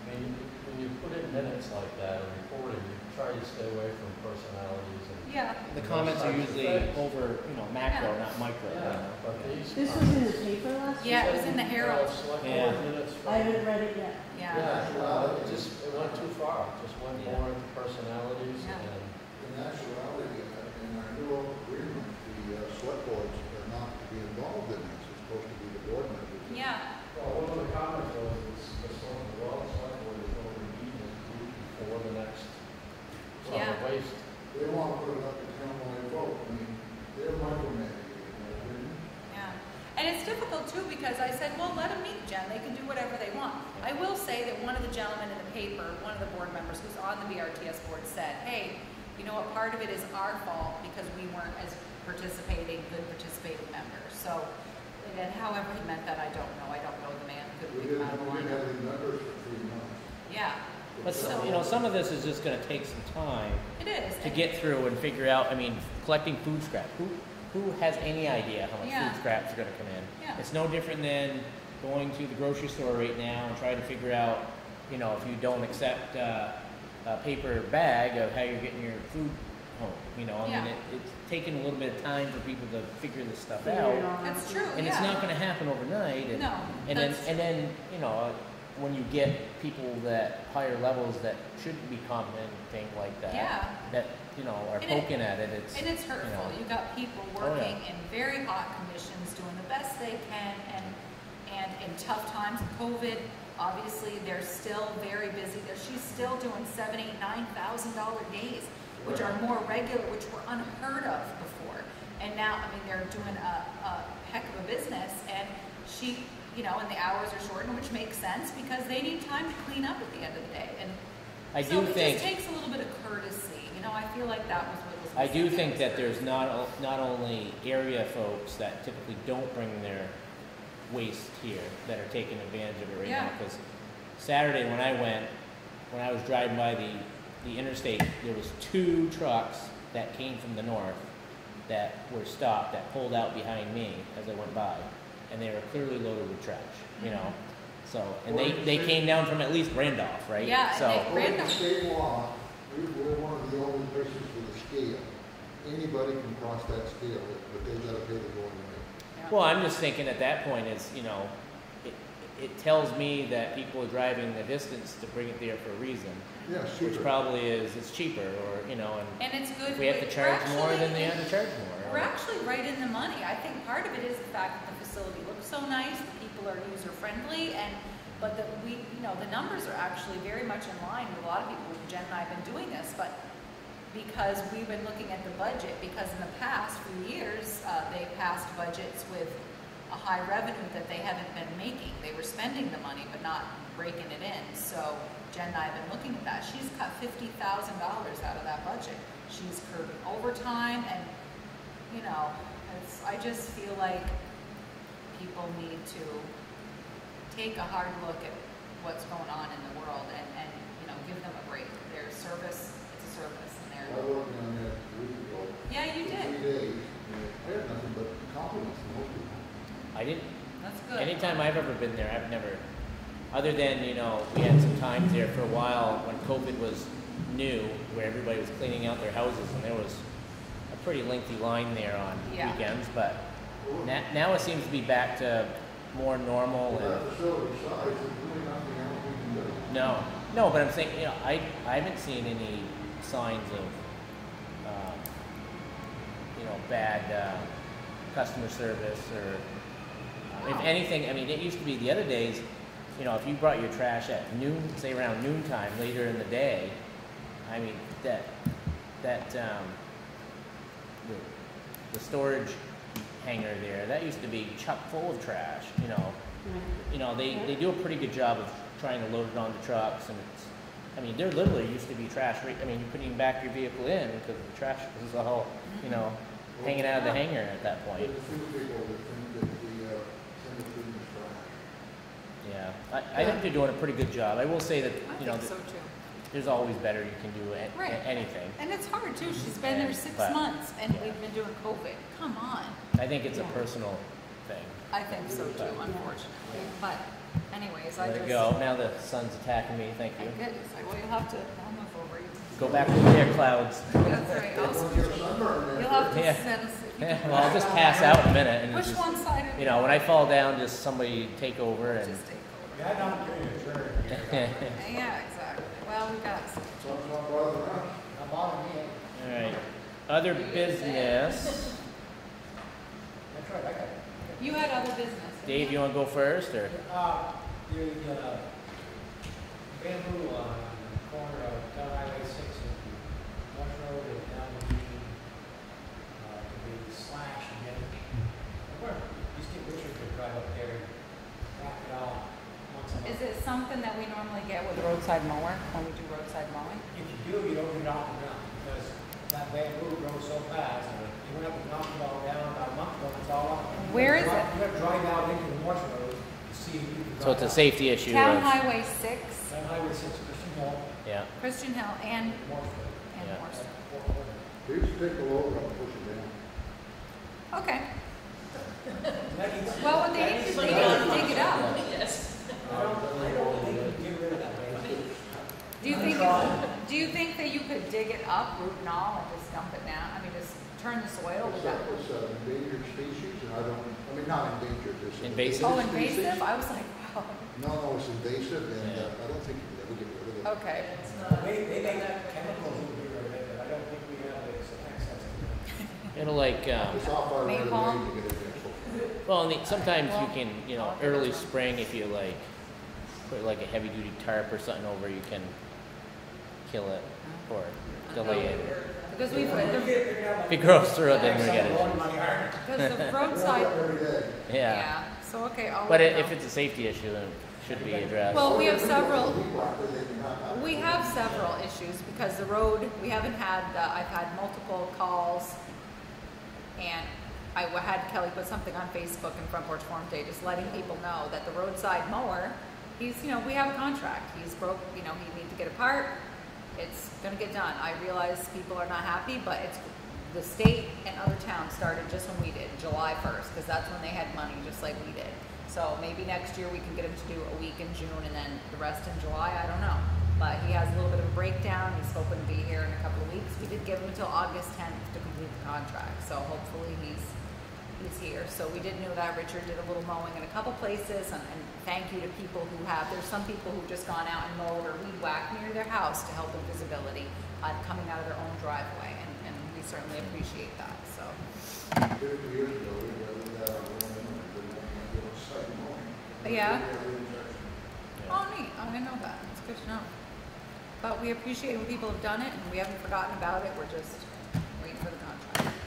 I mean, when you put in minutes like that or reporting, you try to stay away from personalities and. Yeah, The comments are usually over, you know, macro, Yeah. not micro. you Yeah, but these. This was in the paper last week? Yeah, it was in the Herald. Uh, select Yeah. minutes from- I haven't read it yet. yeah, Yeah, uh, it just, it went too far, It just went Yeah. more into personalities Yeah. and. In actuality, uh, in our new agreement, the uh, select boards are not to be involved in this, it's supposed to be the board members. yeah, Well, one of the comments was, is the select, the well, select board is going to be in week before the next Yeah. solid waste. They want to put it up to town when they vote, I mean, they're micromanaging, you know, what I mean? yeah. And it's difficult too, because I said, well, let them meet, Jen, they can do whatever they want. I will say that one of the gentlemen in the paper, one of the board members who's on the BRTS board said, hey, you know what, part of it is our fault because we weren't as participating, good participating members. So, and however he meant that, I don't know, I don't know the man, could We didn't, out we didn't have any members for three months. Yeah, But, some- you know, some of this is just gonna take some time it is. to get through and figure out, I mean, collecting food scrap. Who, who has any idea how much Yeah. food scraps are gonna come in? Yeah. It's no different than going to the grocery store right now and trying to figure out, you know, if you don't accept, uh, a paper bag of how you're getting your food home, you know? I Yeah. mean, it, it's taking a little bit of time for people to figure this stuff out. it all out. It's true, And it's not gonna happen overnight. and- No, And then, that's and then, you know, when you get people that higher levels that shouldn't be commenting like that, Yeah. that, you know, are And it- poking at it, it's, And it's hurtful. know. You got people Oh, yeah. working in very hot conditions, doing the best they can, and and in tough times, COVID. Obviously, they're still very busy. She's still doing seven, eight, nine thousand dollar days, which are more regular, which were unheard of before. And now, I mean, they're doing a, a heck of a business, and she, you know, and the hours are shortened, which makes sense because they need time to clean up at the end of the day. And I so do it think, just takes a little bit of courtesy. You know, I feel like that was what was. I do think that there's not, not only area folks that typically don't bring their waste here that are taking advantage of it right now. Because Saturday when I went, when I was driving by the, the interstate, there was two trucks that came from the north that were stopped, that pulled out behind me as I went by, and they were clearly loaded with trash, you know? Mm-hmm. So, and they, they came down from at least Randolph, right? Yeah, and So, they- According to Random. state law, we, we're one of the only places with a scale. Anybody can cross that scale, but they gotta pay the going rate. Yeah. well, I'm just thinking at that point is, you know, it, it tells me that people are driving the distance to bring it there for a reason, Yeah, which super. probably is, it's cheaper, or, you know, and And it's good. if we have to we're charge more, then they actually- have to charge more. We're actually right in the money. I think part of it is the fact that the facility looks so nice, the people are user friendly, and, but that we, you know, the numbers are actually very much in line with a lot of people. Jen and I have been doing this, but because we've been looking at the budget, because in the past few years, uh, they passed budgets with a high revenue that they haven't been making. They were spending the money, but not breaking it in. So Jen and I have been looking at that. She's cut fifty thousand dollars out of that budget. She's curbing overtime and you know, I just feel like people need to take a hard look at what's going on in the world and, and, you know, give them a break. Their service, it's a service and I they're, worked on that a week ago. yeah, you did. Three days, I had nothing but compliments from most people. I didn't, That's good. anytime I've ever been there, I've never, other than, you know, we had some times there for a while when COVID was new, where everybody was cleaning out their houses, and there was a pretty lengthy line there on Yeah. weekends, but now, now it seems to be back to more normal and, no, no, but I'm saying, you know, I, I haven't seen any signs of, um, you know, bad, uh, customer service or, uh, if anything, I mean, it used to be the other days, you know, if you brought your trash at noon, say around noon time, later in the day, I mean, that, that, um, the, the storage hanger there, that used to be chock full of trash, you know. Right. You know, they, they do a pretty good job of trying to load it onto trucks and it's, I mean, there literally used to be trash, right, I mean, you couldn't even back your vehicle in because the trash was all, you know, hanging out of the hanger at that point. There's a few people that think that the, uh, cemetery is trash. Yeah, I, I think they're doing a pretty good job. I will say that, I you know, think so th- too. there's always better you can do at, Right. anything. And it's hard too. She's been there six but- months and yeah. we've been doing COVID. Come on. I think it's a personal thing. I think so too, But- unfortunately. But anyways, I Let just. it go. Now the sun's attacking me, thank you. Thank goodness. Well, you'll have to, I'll move over you. Go back over there, clouds. That's right. I'll Don't get sunburned there. You'll have to Yeah. send us. if you Yeah, can well, I'll just *laughs* pass out in a minute and Push just, one side of you know, when I fall down, just somebody take over and, Just take over. We had an opportunity to. Yeah, exactly. Well, we got, So it's not bothering us. Not bothering me. alright. Other business. *laughs* That's right, I you had other business. didn't Dave, you wanna go first or? Uh, the, uh, bamboo on the corner of Town Highway six and North Road and down the Union, uh, to be slashed again. Where, used to get Richard to drive up there and whack it all once a month. Is it something that we normally get with roadside mower, when we do roadside mowing? If you do, you don't get it off the ground, because that bamboo grows so fast, you don't have to knock it all down about a month ago, it's all up. You Where gotta drive- You gotta drive out into the North Road to see if you can. So it's a drive out. safety issue Town of, Highway six, Town Highway six, Christian Hill, yeah. Christian Hill and, North Road. and Yeah. Morrison. Four corners. They used to take the load up and push it down. Okay, That needs- well, they need to some- dig it, dig it up. I don't, I don't think you can get rid of that. Do you think, it- do you think that you could dig it up, root and all, and just dump it down? I mean, just turn the soil It's a, that? it's an endangered species, and I don't, I mean, not endangered, it's an Invasive? Oh, species. invasive? I was like, wow. No, no, it's invasive, and Yeah. uh, I don't think you could ever get rid of it. Okay, They, they make chemicals in here, but I don't think we have access to them. It'll like, um, It's off our right of Maypong? way to get it there, well, and the- sometimes you can, you know, early spring, if you like, put like a heavy duty tarp or something over, you can kill it or delay it. Because we've, the- If it grows through it, then we get it. because the Mow it roadside, Yeah. yeah, so, okay, I'll. But let i- you if it's a safety issue, then it should be addressed. Well, we have several, Weed whacker, they can knock out- we have several issues because the road, we haven't had, uh, I've had multiple calls. And I had Kelly put something on Facebook in Front Porch Forum Day, just letting people know that the roadside mower, he's, you know, we have a contract. He's broke, you know, he needs to get a part. It's gonna get done. I realize people are not happy, but it's the state and other towns started just when we did, July first, because that's when they had money, just like we did. So maybe next year we can get him to do a week in June and then the rest in July, I don't know. But he has a little bit of a breakdown, he's hoping to be here in a couple of weeks. We did give him until August tenth to complete the contract, so hopefully he's, here. So we did know that Richard did a little mowing in a couple places, and, and thank you to people who have, there's some people who've just gone out and mowed or weed whacked near their house to help with visibility, uh, coming out of their own driveway, and, and we certainly appreciate that, so. Yeah. Oh, neat. I didn't know that. It's good to know. But we appreciate when people have done it, and we haven't forgotten about it. We're just waiting for the contract.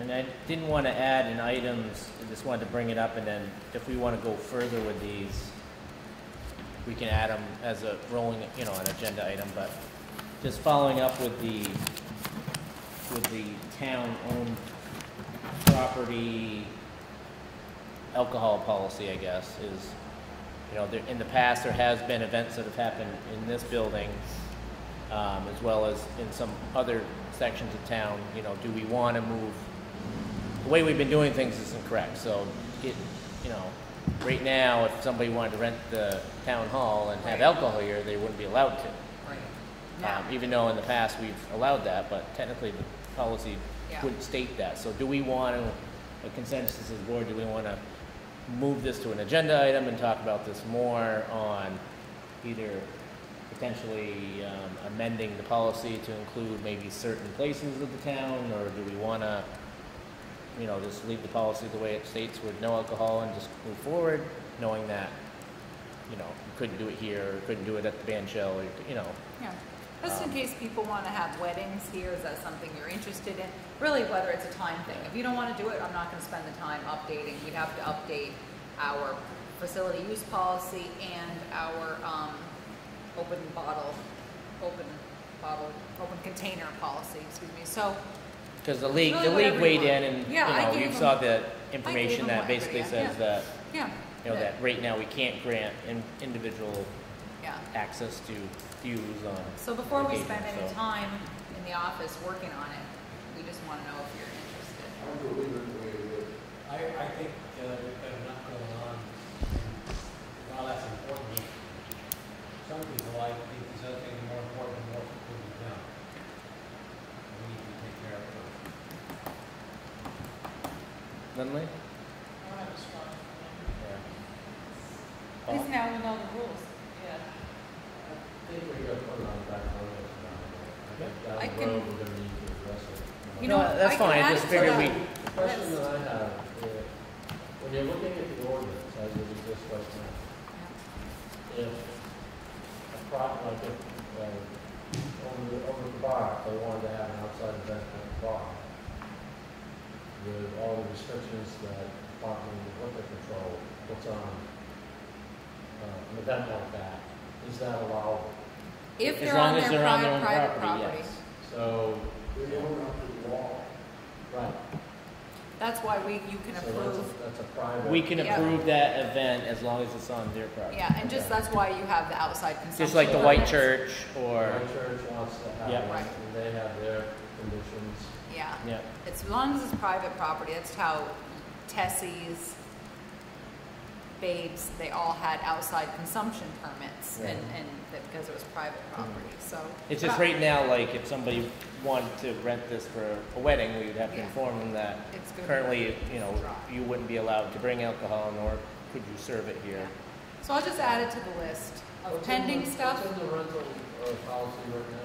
And I didn't want to add in items, I just wanted to bring it up, and then if we want to go further with these, we can add them as a rolling, you know, an agenda item, but just following up with the, with the town-owned property alcohol policy, I guess, is, you know, there, in the past, there has been events that have happened in this building, um, as well as in some other sections of town, you know, do we want to move way we've been doing things isn't correct, so it, you know, right now, if somebody wanted to rent the town hall and have Right. alcohol here, they wouldn't be allowed to. Right. Um, even though in the past we've allowed that, but technically the policy Yeah. wouldn't state that. So do we want to, a consensus as a board, do we want to move this to an agenda item and talk about this more on either potentially um, amending the policy to include maybe certain places of the town, or do we want to, you know, just leave the policy the way it states with no alcohol and just move forward, knowing that, you know, you couldn't do it here, or couldn't do it at the band shell, or, you know, Yeah. Just in Um, case people want to have weddings here, is that something you're interested in? Really, whether it's a time thing. If you don't want to do it, I'm not going to spend the time updating. We'd have to update our facility use policy and our um, open bottle, open bottle, open container policy, excuse me. So, Because the league, Really the league weighed you in and, you Yeah, I know, gave you them- saw the them information that whatever, basically yeah, says yeah. that, yeah. you know, yeah, that right now we can't grant in, individual Yeah. access to views on. So before we occasion, spend any so. time in the office working on it, we just want to know if you're interested. I'm gonna leave it the way it is. I, I think, uh, we've got enough going on, while that's important, some people, I think these other things are more important than what people do now. We need to take care of those. Lindley? I don't have a strong opinion. Yeah. At least now we know the rules. Yeah. I think we gotta put it on the back burner for now. I think down I the can- road, we're gonna need to address it. You No, that's I can fine, I add just it to figured the- we- The question that I have, is, when you're looking at the ordinance as it exists right now, if a prop, like if, uh, over the, over the bar, if they wanted to have an outside event at the bar, with all the restrictions that Department of Liquor Control puts on, uh, an event like that, is that allowable? If As they're long on as their they're on their private, own private property, property. yes. So, They own up to the wall. right, That's why we, you can so that's approve, a, that's a private. We can Yeah. approve that event as long as it's on their property. yeah, and just, that's why you have the outside consumption. Just like the white permits. church or, My church wants to have Yeah. one, Right. and they have their conditions. Yeah, yeah, it's, as long as it's private property, that's how Tessie's, Babes, they all had outside consumption permits, and, and, that- because it was private property, so. it's just right now, like, if somebody wanted to rent this for a wedding, we would have to Yeah. inform them that It's good. currently, you know, you wouldn't be allowed to bring alcohol, nor could you serve it here. So I'll just add it to the list of What's in pending the- stuff. What's in the rental, uh, policy right now? Can you-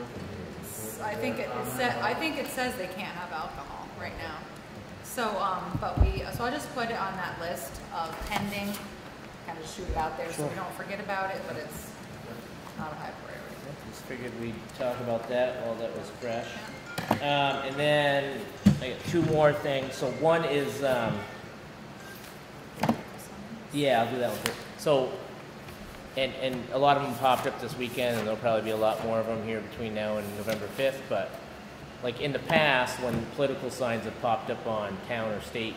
I think it, it said, I think it says they can't have alcohol right now. So, um, but we, so I'll just put it on that list of pending, kind of shoot it out there so we don't forget about it, but it's not a high priority. Just figured we'd talk about that while that was fresh. Um, and then I got two more things. So one is, um, yeah, I'll do that one first. So, and, and a lot of them popped up this weekend, and there'll probably be a lot more of them here between now and November 5th. But like in the past, when political signs have popped up on town or state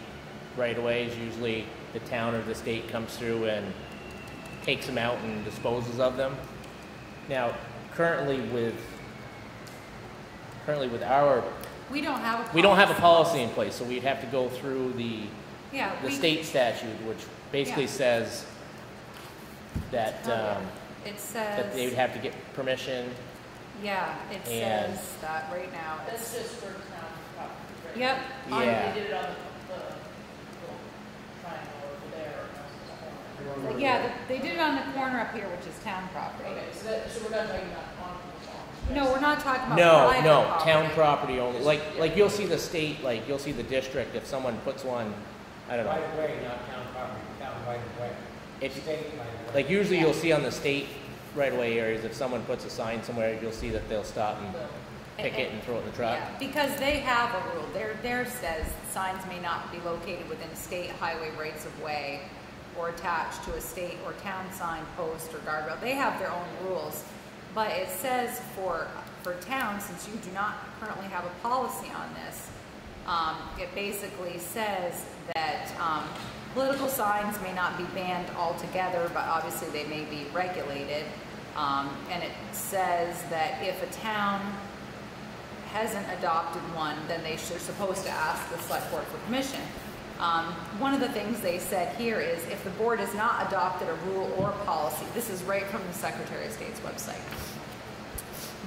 right aways, usually the town or the state comes through and takes them out and disposes of them. Now, currently with currently with our, We don't have a. we don't have a policy in place, so we'd have to go through the, Yeah. the we- state statute, which basically Yeah. says that, Oh, yeah. um, It that they would says, have to get permission. yeah, it and- says that right now. That's It's- just for town property, right? Yep. On- Yeah. They did it on the, the little triangle over there, across the corner. Yeah, th- they did it on the corner up here, which is town property. Okay, so that, so we're not talking about on people's homes. No, we're not talking about No, private no, property. town property only, like, like you'll see the state, like, you'll see the district, if someone puts one, I don't know. Right of way, not town property, town right of way. If, State right of way. Like usually you'll see on the state right of way areas, if someone puts a sign somewhere, you'll see that they'll stop and pick it and throw it in the truck. Yeah, because they have a rule. Their, their says signs may not be located within state highway rights of way or attached to a state or town sign post or guardrail. They have their own rules. But it says for, for towns, since you do not currently have a policy on this, um, it basically says that, um, political signs may not be banned altogether, but obviously they may be regulated. Um, and it says that if a town hasn't adopted one, then they they're supposed to ask the select board for permission. Um, one of the things they said here is if the board has not adopted a rule or policy, this is right from the Secretary of State's website,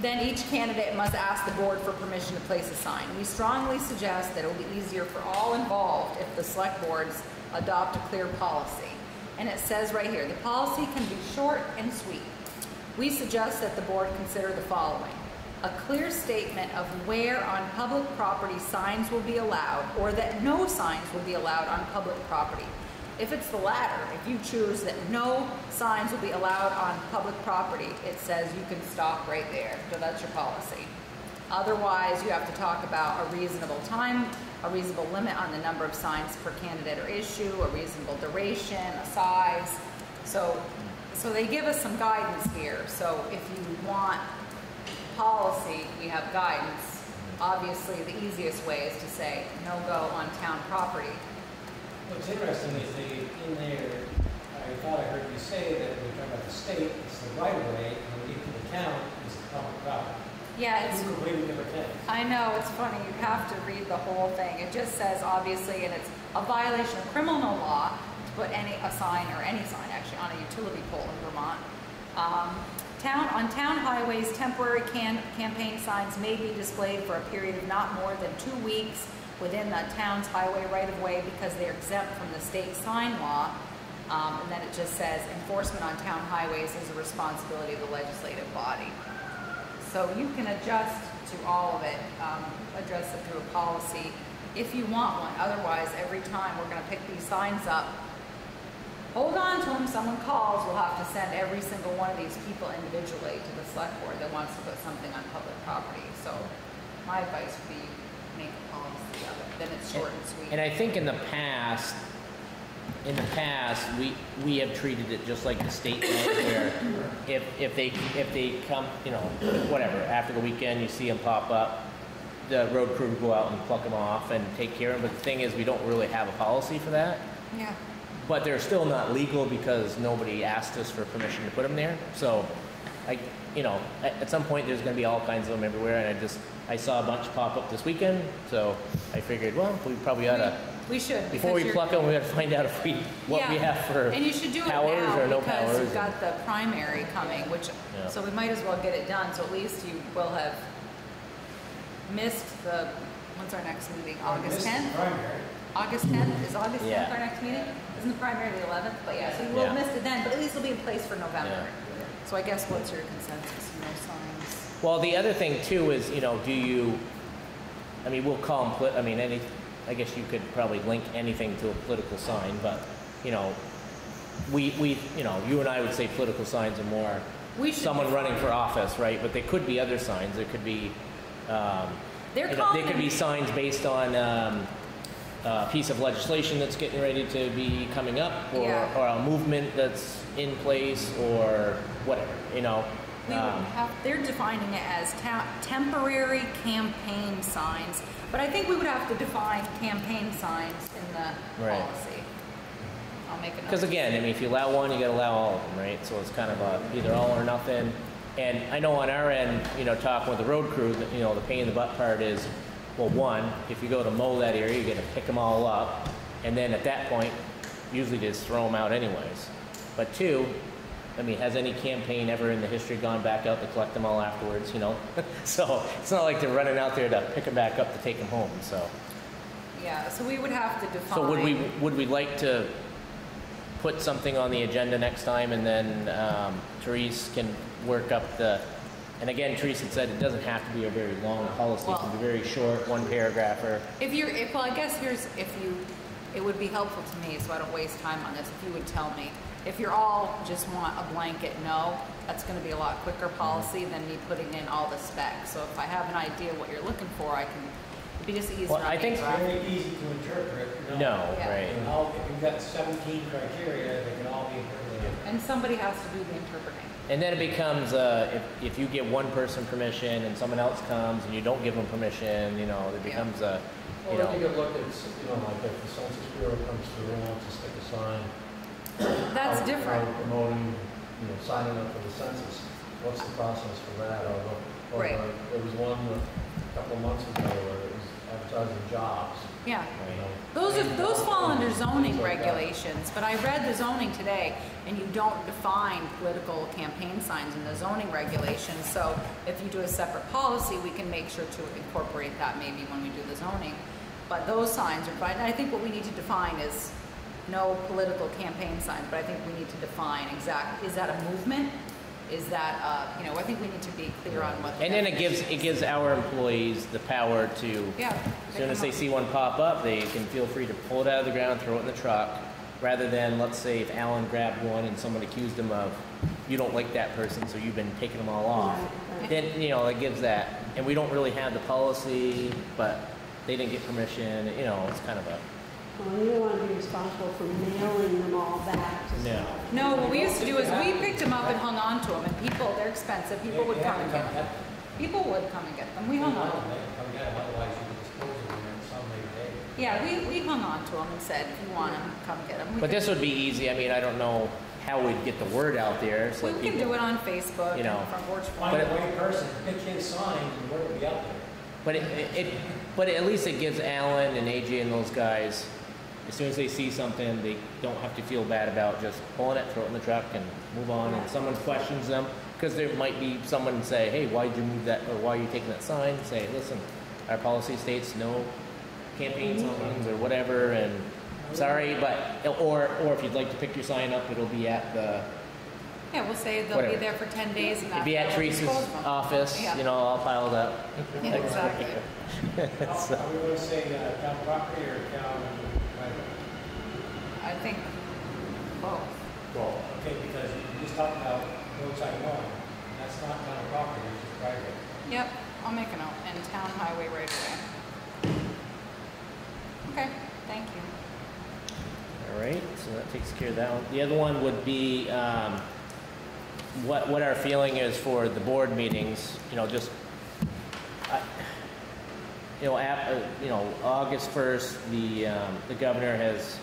then each candidate must ask the board for permission to place a sign. We strongly suggest that it will be easier for all involved if the select boards adopt a clear policy. And it says right here, the policy can be short and sweet. We suggest that the board consider the following. A clear statement of where on public property signs will be allowed or that no signs will be allowed on public property. If it's the latter, if you choose that no signs will be allowed on public property, it says you can stop right there. So that's your policy. Otherwise, you have to talk about a reasonable time, a reasonable limit on the number of signs per candidate or issue, a reasonable duration, a size. So, so they give us some guidance here. So if you want policy, we have guidance. Obviously, the easiest way is to say no go on town property. What's interesting is they, in there, I thought I heard you say that when we're talking about the state, it's the right of way, and when you get to the town, it's the public property. Yeah, it's completely different. I know, it's funny, you have to read the whole thing. It just says, obviously, and it's a violation of criminal law to put any, a sign, or any sign actually, on a utility pole in Vermont. Um, town, on town highways, temporary can, campaign signs may be displayed for a period of not more than two weeks within the town's highway right-of-way because they are exempt from the state sign law. Um, and then it just says, enforcement on town highways is a responsibility of the legislative body. So you can adjust to all of it, um, address it through a policy if you want one. Otherwise, every time we're gonna pick these signs up, hold on to them, someone calls, we'll have to send every single one of these people individually to the select board that wants to put something on public property. So my advice would be make a policy of it, then it's short and sweet. And I think in the past, in the past, we, we have treated it just like the state does, where if, if they, if they come, you know, whatever, after the weekend, you see them pop up, the road crew will go out and pluck them off and take care of them, but the thing is, we don't really have a policy for that. Yeah. But they're still not legal because nobody asked us for permission to put them there. So, I, you know, at, at some point there's going to be all kinds of them everywhere, and I just I saw a bunch pop up this weekend, so I figured, well, we probably ought to We should. before we you're- pluck them, we got to find out if we what we have for And you should do it powers now or no because powers. you've got the primary coming, which, Yeah. so we might as well get it done, so at least you will have missed the, when's our next meeting, August tenth? Primary. August tenth, is August Yeah. tenth our next meeting? Isn't the primary the eleventh? But yeah, so you will Yeah. have missed it then, but at least it'll be in place for November. Yeah. So I guess what's your consensus, no signs? Well, the other thing too is, you know, do you? I mean, we'll call them. Poli- I mean, any. I guess you could probably link anything to a political sign, but you know, we we you know, you and I would say political signs are more We should someone running for office, right? But they could be other signs. There could be. Um, They're you know, they could be signs based on um, a piece of legislation that's getting ready to be coming up, or, Yeah. or a movement that's in place, or whatever. You know. We would Um, have, they're defining it as ta- temporary campaign signs, but I think we would have to define campaign signs in the Right. policy. I'll make. Because again, I mean, if you allow one, you got to allow all of them, right? So it's kind of a either all or nothing. And I know on our end, you know, talking with the road crew, you know, the pain in the butt part is, well, one, if you go to mow that area, you're gonna pick them all up, and then at that point, usually just throw them out anyways. But two, I mean, has any campaign ever in the history gone back out to collect them all afterwards, you know? *laughs* So it's not like they're running out there to pick them back up to take them home, so. Yeah, so we would have to define. So would we, would we like to put something on the agenda next time and then um, Therese can work up the, and again, Therese had said it doesn't have to be a very long policy, it can be very short, one paragraph or, If you're, if, well, I guess here's, if you, it would be helpful to me, so I don't waste time on this, if you would tell me. If you're all just want a blanket no, that's gonna be a lot quicker policy than me putting in all the specs. So if I have an idea what you're looking for, I can, it'd be just easier Well, I think- It's very easy to interpret. no, Yeah. right? And all, if you've got seventeen criteria, they can all be interpreted. And somebody has to do the interpreting. And then it becomes, uh, if, if you give one person permission and someone else comes and you don't give them permission, you know, it Yeah. becomes a, you Well, then you know. could look at, you know, like if the Census Bureau comes through and wants to stick a sign. That's out, you know, different. Promoting, you know, signing up for the census, what's the process for that? Or, or Right. uh, there was one a couple of months ago where it was advertising jobs, Yeah. you know. Those are, those fall under zoning Things like that. regulations, but I read the zoning today, and you don't define political campaign signs in the zoning regulations, so if you do a separate policy, we can make sure to incorporate that maybe when we do the zoning. But those signs are fine, I think what we need to define is no political campaign signs, but I think we need to define exact, is that a movement? Is that, uh, you know, I think we need to be clear on what. the And then it gives, definition it gives our employees the power to. Yeah. as soon as they see one pop up, they can feel free to pull it out of the ground, throw it in the truck, rather than, let's say, if Alan grabbed one and someone accused him of, you don't like that person, so you've been taking them all off. Right, right. Then, you know, it gives that, and we don't really have the policy, but they didn't get permission, you know, it's kind of a, Well, you don't want to be responsible for mailing them all back to No. somebody. No, what we used to do is we picked them up and hung on to them, and people, they're expensive, people would come and get them. People would come and get them, we hung on. to 'em. Otherwise, you could dispose of them in some later date. Yeah, we, we hung on to them and said, if you want them, come get them. but this would be easy, I mean, I don't know how we'd get the word out there, so We that can people. do it on Facebook you and know, front porch Find forum. a right person, pick his sign, and word will be out there. But it, it, it, but at least it gives Alan and AJ and those guys, as soon as they see something, they don't have to feel bad about just pulling it, throw it in the truck, and move on. And someone questions them, because there might be someone say, "Hey, why'd you move that? Or why are you taking that sign?" Say, "Listen, our policy states no campaign signs or whatever." And sorry, but or or if you'd like to pick your sign up, it'll be at the Yeah, we'll say they'll be there for ten days and it'll be at that, Teresa's dispose of 'em. office, Yeah. you know, all piled up. Yeah, *laughs* exactly. *laughs* Are we going to say uh, town property or town private? I think both. Well, okay, because you just talked about roadside mowing. That's not town property, it's private. Yep, I'll make a note, and town highway right away. Okay, thank you. All right, so that takes care of that one. The other one would be um, what what our feeling is for the board meetings. You know, just I, you know, ap, uh, you know, August first, the um, the governor has.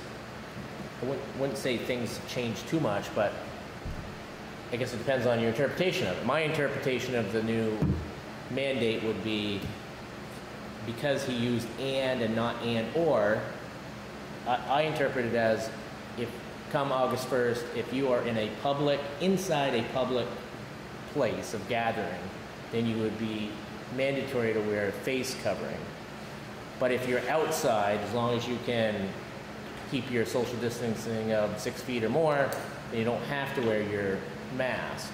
I wouldn't, wouldn't say things change too much, but I guess it depends on your interpretation of it. My interpretation of the new mandate would be because he used and and not and or. I, I interpret it as if come August 1st, if you are in a public, inside a public place of gathering, then you would be mandatory to wear a face covering. But if you're outside, as long as you can keep your social distancing of six feet or more, then you don't have to wear your mask.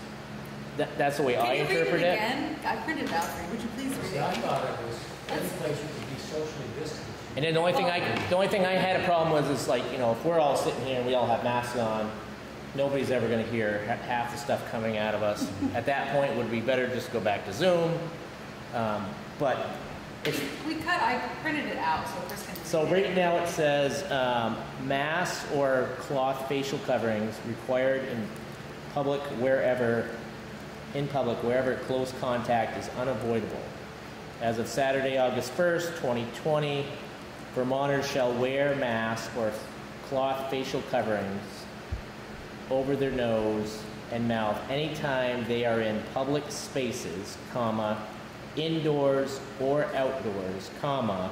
That, that's the way I Can you interpret it it. again? I printed it out for you, would you please See, read I thought it was any place you could be socially distanced. And then the only thing I, the only thing I had a problem with is like, you know, if we're all sitting here and we all have masks on, nobody's ever going to hear half the stuff coming out of us. *laughs* At that point, would we better just go back to Zoom? Um, but it's, We cut, I printed it out, so Chris can. So right now it says um, masks or cloth facial coverings required in public wherever, in public wherever close contact is unavoidable. As of Saturday, August 1st, 2020, Vermonters shall wear masks or cloth facial coverings over their nose and mouth anytime they are in public spaces, comma, indoors or outdoors, comma,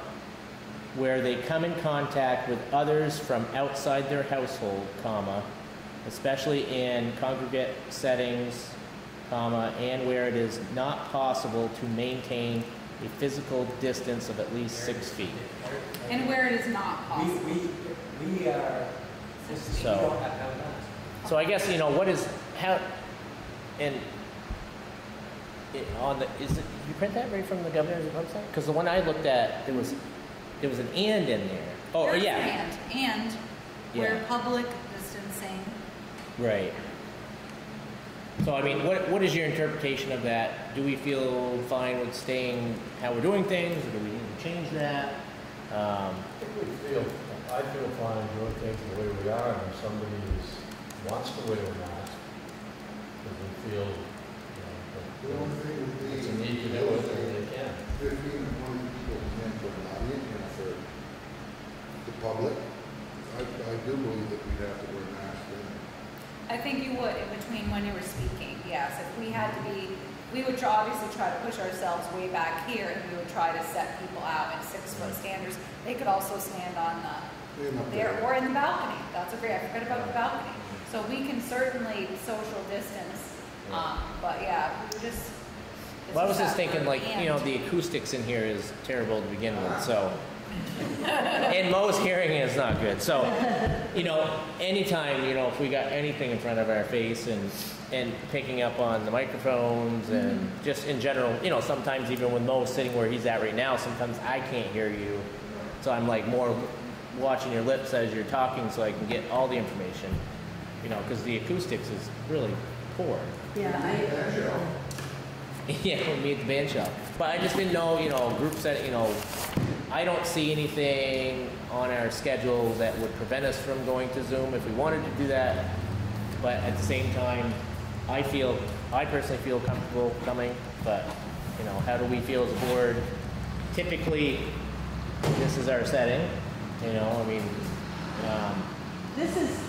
where they come in contact with others from outside their household, comma, especially in congregate settings, comma, and where it is not possible to maintain a physical distance of at least six feet. And where it is not We, possible. we, we uh, are, So- don't have to have masks. So I guess, you know, what is, how, and it, on the, is it, you print that right from the governor's website? Because the one I looked at, there was, there was an and in there. Oh, yeah. And, and yeah. where public distancing. Right. So, I mean, what, what is your interpretation of that? Do we feel fine with staying how we're doing things, or do we need to change that? Um, I think we feel, I feel fine doing things the way we are, and if somebody is, wants the way we're not, then we feel you know, that, it's a need to do it, they can. Public. I, I do believe that we'd have to wear masks then. I think you would in between when you were speaking, yes. If we had to be, we would try, obviously try to push ourselves way back here and we would try to set people out in six foot standards. They could also stand on the, Being up there there. or in the balcony. That's a great, I forgot about the balcony. So we can certainly social distance, um, but yeah, we just. Well, I was just thinking like, you know, the acoustics in here is terrible to begin with, so. And Mo's hearing is not good, so, you know, anytime, you know, if we got anything in front of our face and, and picking up on the microphones and mm-hmm. just in general, you know, sometimes even with Mo sitting where he's at right now, sometimes I can't hear you. So I'm like more watching your lips as you're talking so I can get all the information, you know, because the acoustics is really poor. Yeah, I, *laughs* Yeah, when we at the band shell. But I just didn't know, you know, group set, you know, I don't see anything on our schedule that would prevent us from going to Zoom if we wanted to do that. But at the same time, I feel, I personally feel comfortable coming, but, you know, how do we feel as a board? Typically, this is our setting, you know, I mean, um, this is,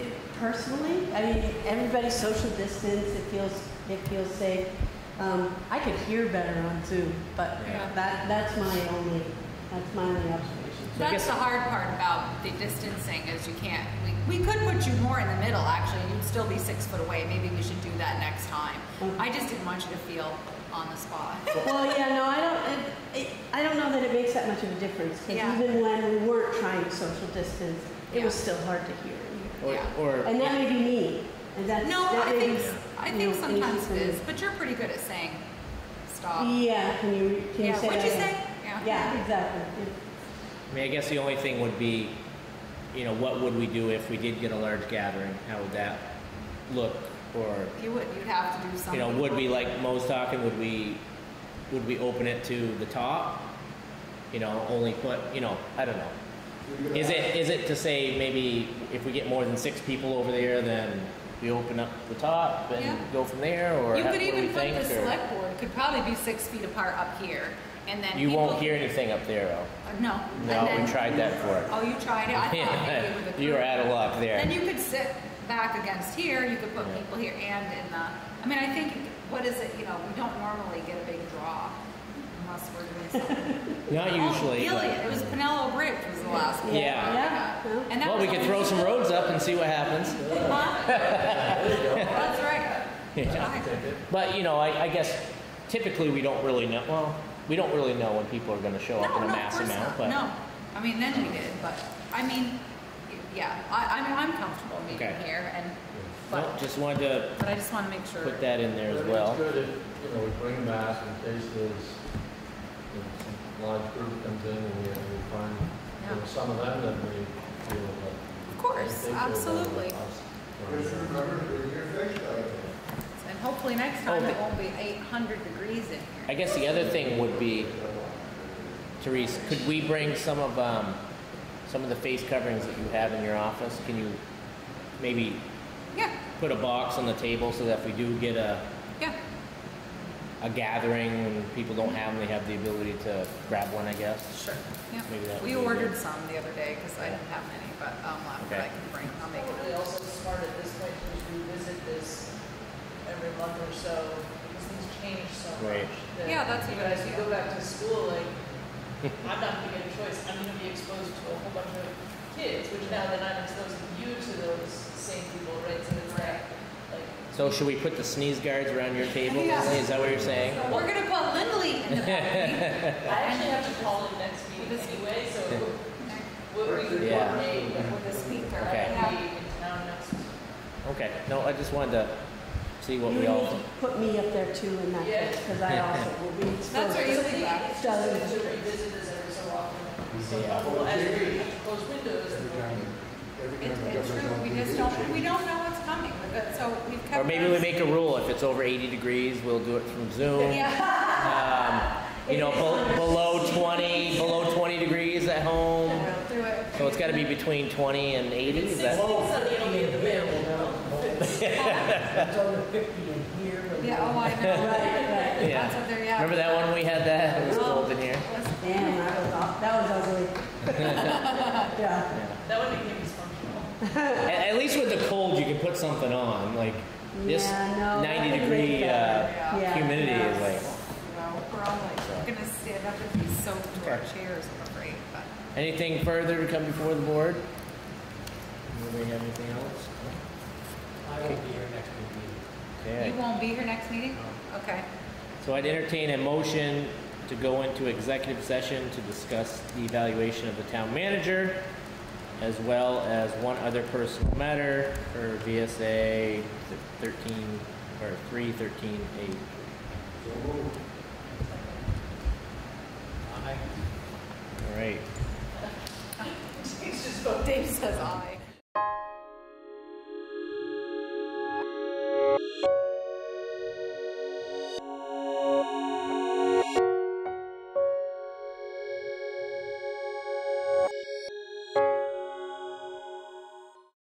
it- personally, I mean, everybody's social distance, it feels, it feels safe. Um, I could hear better on Zoom, but Yeah. that, that's my only, that's my only observation. So That's the hard part about the distancing is you can't, we, we could put you more in the middle, actually, you'd still be six foot away, maybe we should do that next time. I just didn't want you to feel on the spot. *laughs* Well, yeah, no, I don't, it, it, I don't know that it makes that much of a difference, because Yeah. even when we weren't trying to social distance, it was Yeah. still hard to hear or, Yeah. or. And that may be me, and that's, No, that I think, be, I think know, sometimes it interesting. is, but you're pretty good at saying, stop. Yeah, can you, can you say what'd that you say? Yeah. Yeah, exactly. I mean, I guess the only thing would be, you know, what would we do if we did get a large gathering? How would that look? Or, You would, you'd have to do something. you know, would we, like Mo's talking, would we, would we open it to the top? You know, only put, you know, I don't know. Is it, is it to say maybe if we get more than six people over there, then we open up the top Yeah. and go from there, or You could what do we even put think? the select board, could probably be six feet apart up here, and then You won't hear anything up there, Uh, No. though. and No, then- we tried that before. Oh, you tried it? I thought maybe a *laughs* You were out of luck there. Then you could sit back against here, you could put Yeah. people here and in the, I mean, I think, what is it, you know, we don't normally get a big draw unless *laughs* we're. Not oh, usually, Oh, but- it was Pinello Bridge was the last one. Yeah. Yeah, yeah. And that Well, was we could throw some roads up and see what happens. Huh? *laughs* That's right. Yeah. But, you know, I, I guess typically we don't really know, well, we don't really know when people are gonna show up No, in a no, of mass course amount, not. but. No, I mean, then we did, but, I mean, yeah, I, I'm, I'm comfortable meeting Okay. here and, No, but, just wanted to but I just wanna make sure. put that in there as well. It's good if, you know, we bring masks in case there's, you know, some large group comes in and we, and we find, you know, some of them that we feel like. Of course, they feel better absolutely. Just remember to bring your face. And hopefully next Oh, time it won't be eight hundred degrees in here. I guess the other thing would be, Therese, could we bring some of, um, some of the face coverings that you have in your office? Can you maybe Yeah, put a box on the table so that if we do get a, yeah, a gathering when people don't have them, they have the ability to grab one, I guess. Sure. Yeah. Maybe that We ordered good. some the other day, cause I didn't have many, but, um, after Okay. I can bring, I'll make Probably it. also smart at this point to just revisit this every month or so, because things change so Right. much. that Yeah, that's a even good As you go back to school, like, *laughs* I'm not gonna get a choice, I'm gonna be exposed to a whole bunch of kids, which now then I'm exposing you to those same people, right? So it's like, like, So should we put the sneeze guards around your table? Yeah. Lindley? Is that what you're saying? We're gonna put Lindley in the back. *laughs* I actually have to call in next meeting anyway, so what we could Yeah. coordinate With the speaker. Okay. and be in town next Okay, no, I just wanted to see what You we need all, to put me up there too in that Yeah. case, because I also will be That's exposed. where you So leave that. just to revisit this every so often. So Yeah. helpful as we close windows. Every time, every It's, time the it's true, we just don't, we don't know what's coming, but, so we've kept. or maybe we make a rule, if it's over 80 degrees, we'll do it from Zoom. Yeah, Um, You know, be- below 20, below 20 degrees at home. we'll do it. So it's gotta be between 20 and 80, is that? Sixteen, so you don't get the bill. It's under fifty in here. but- Yeah, oh, I know, *laughs* Right, right. Yeah. That's what they're, yeah. Remember that one we had that? It was cold in here. Damn, that was, aw- that was ugly. *laughs* *laughs* Yeah. That one became dysfunctional. *laughs* At, at least with the cold, you can put something on, like this Yeah, no, 90 degree uh. Yeah, humidity yeah. is like. Well, We're all like, we're gonna stand up and be soaked to our Okay. chairs, I'm afraid, but. Anything further to come before the board? Anybody have anything else? I won't be here next week. Okay. You won't be here next meeting? Okay. So I'd entertain a motion to go into executive session to discuss the evaluation of the town manager, as well as one other personal matter for VSA 13 or 3138. All right. Dave says I.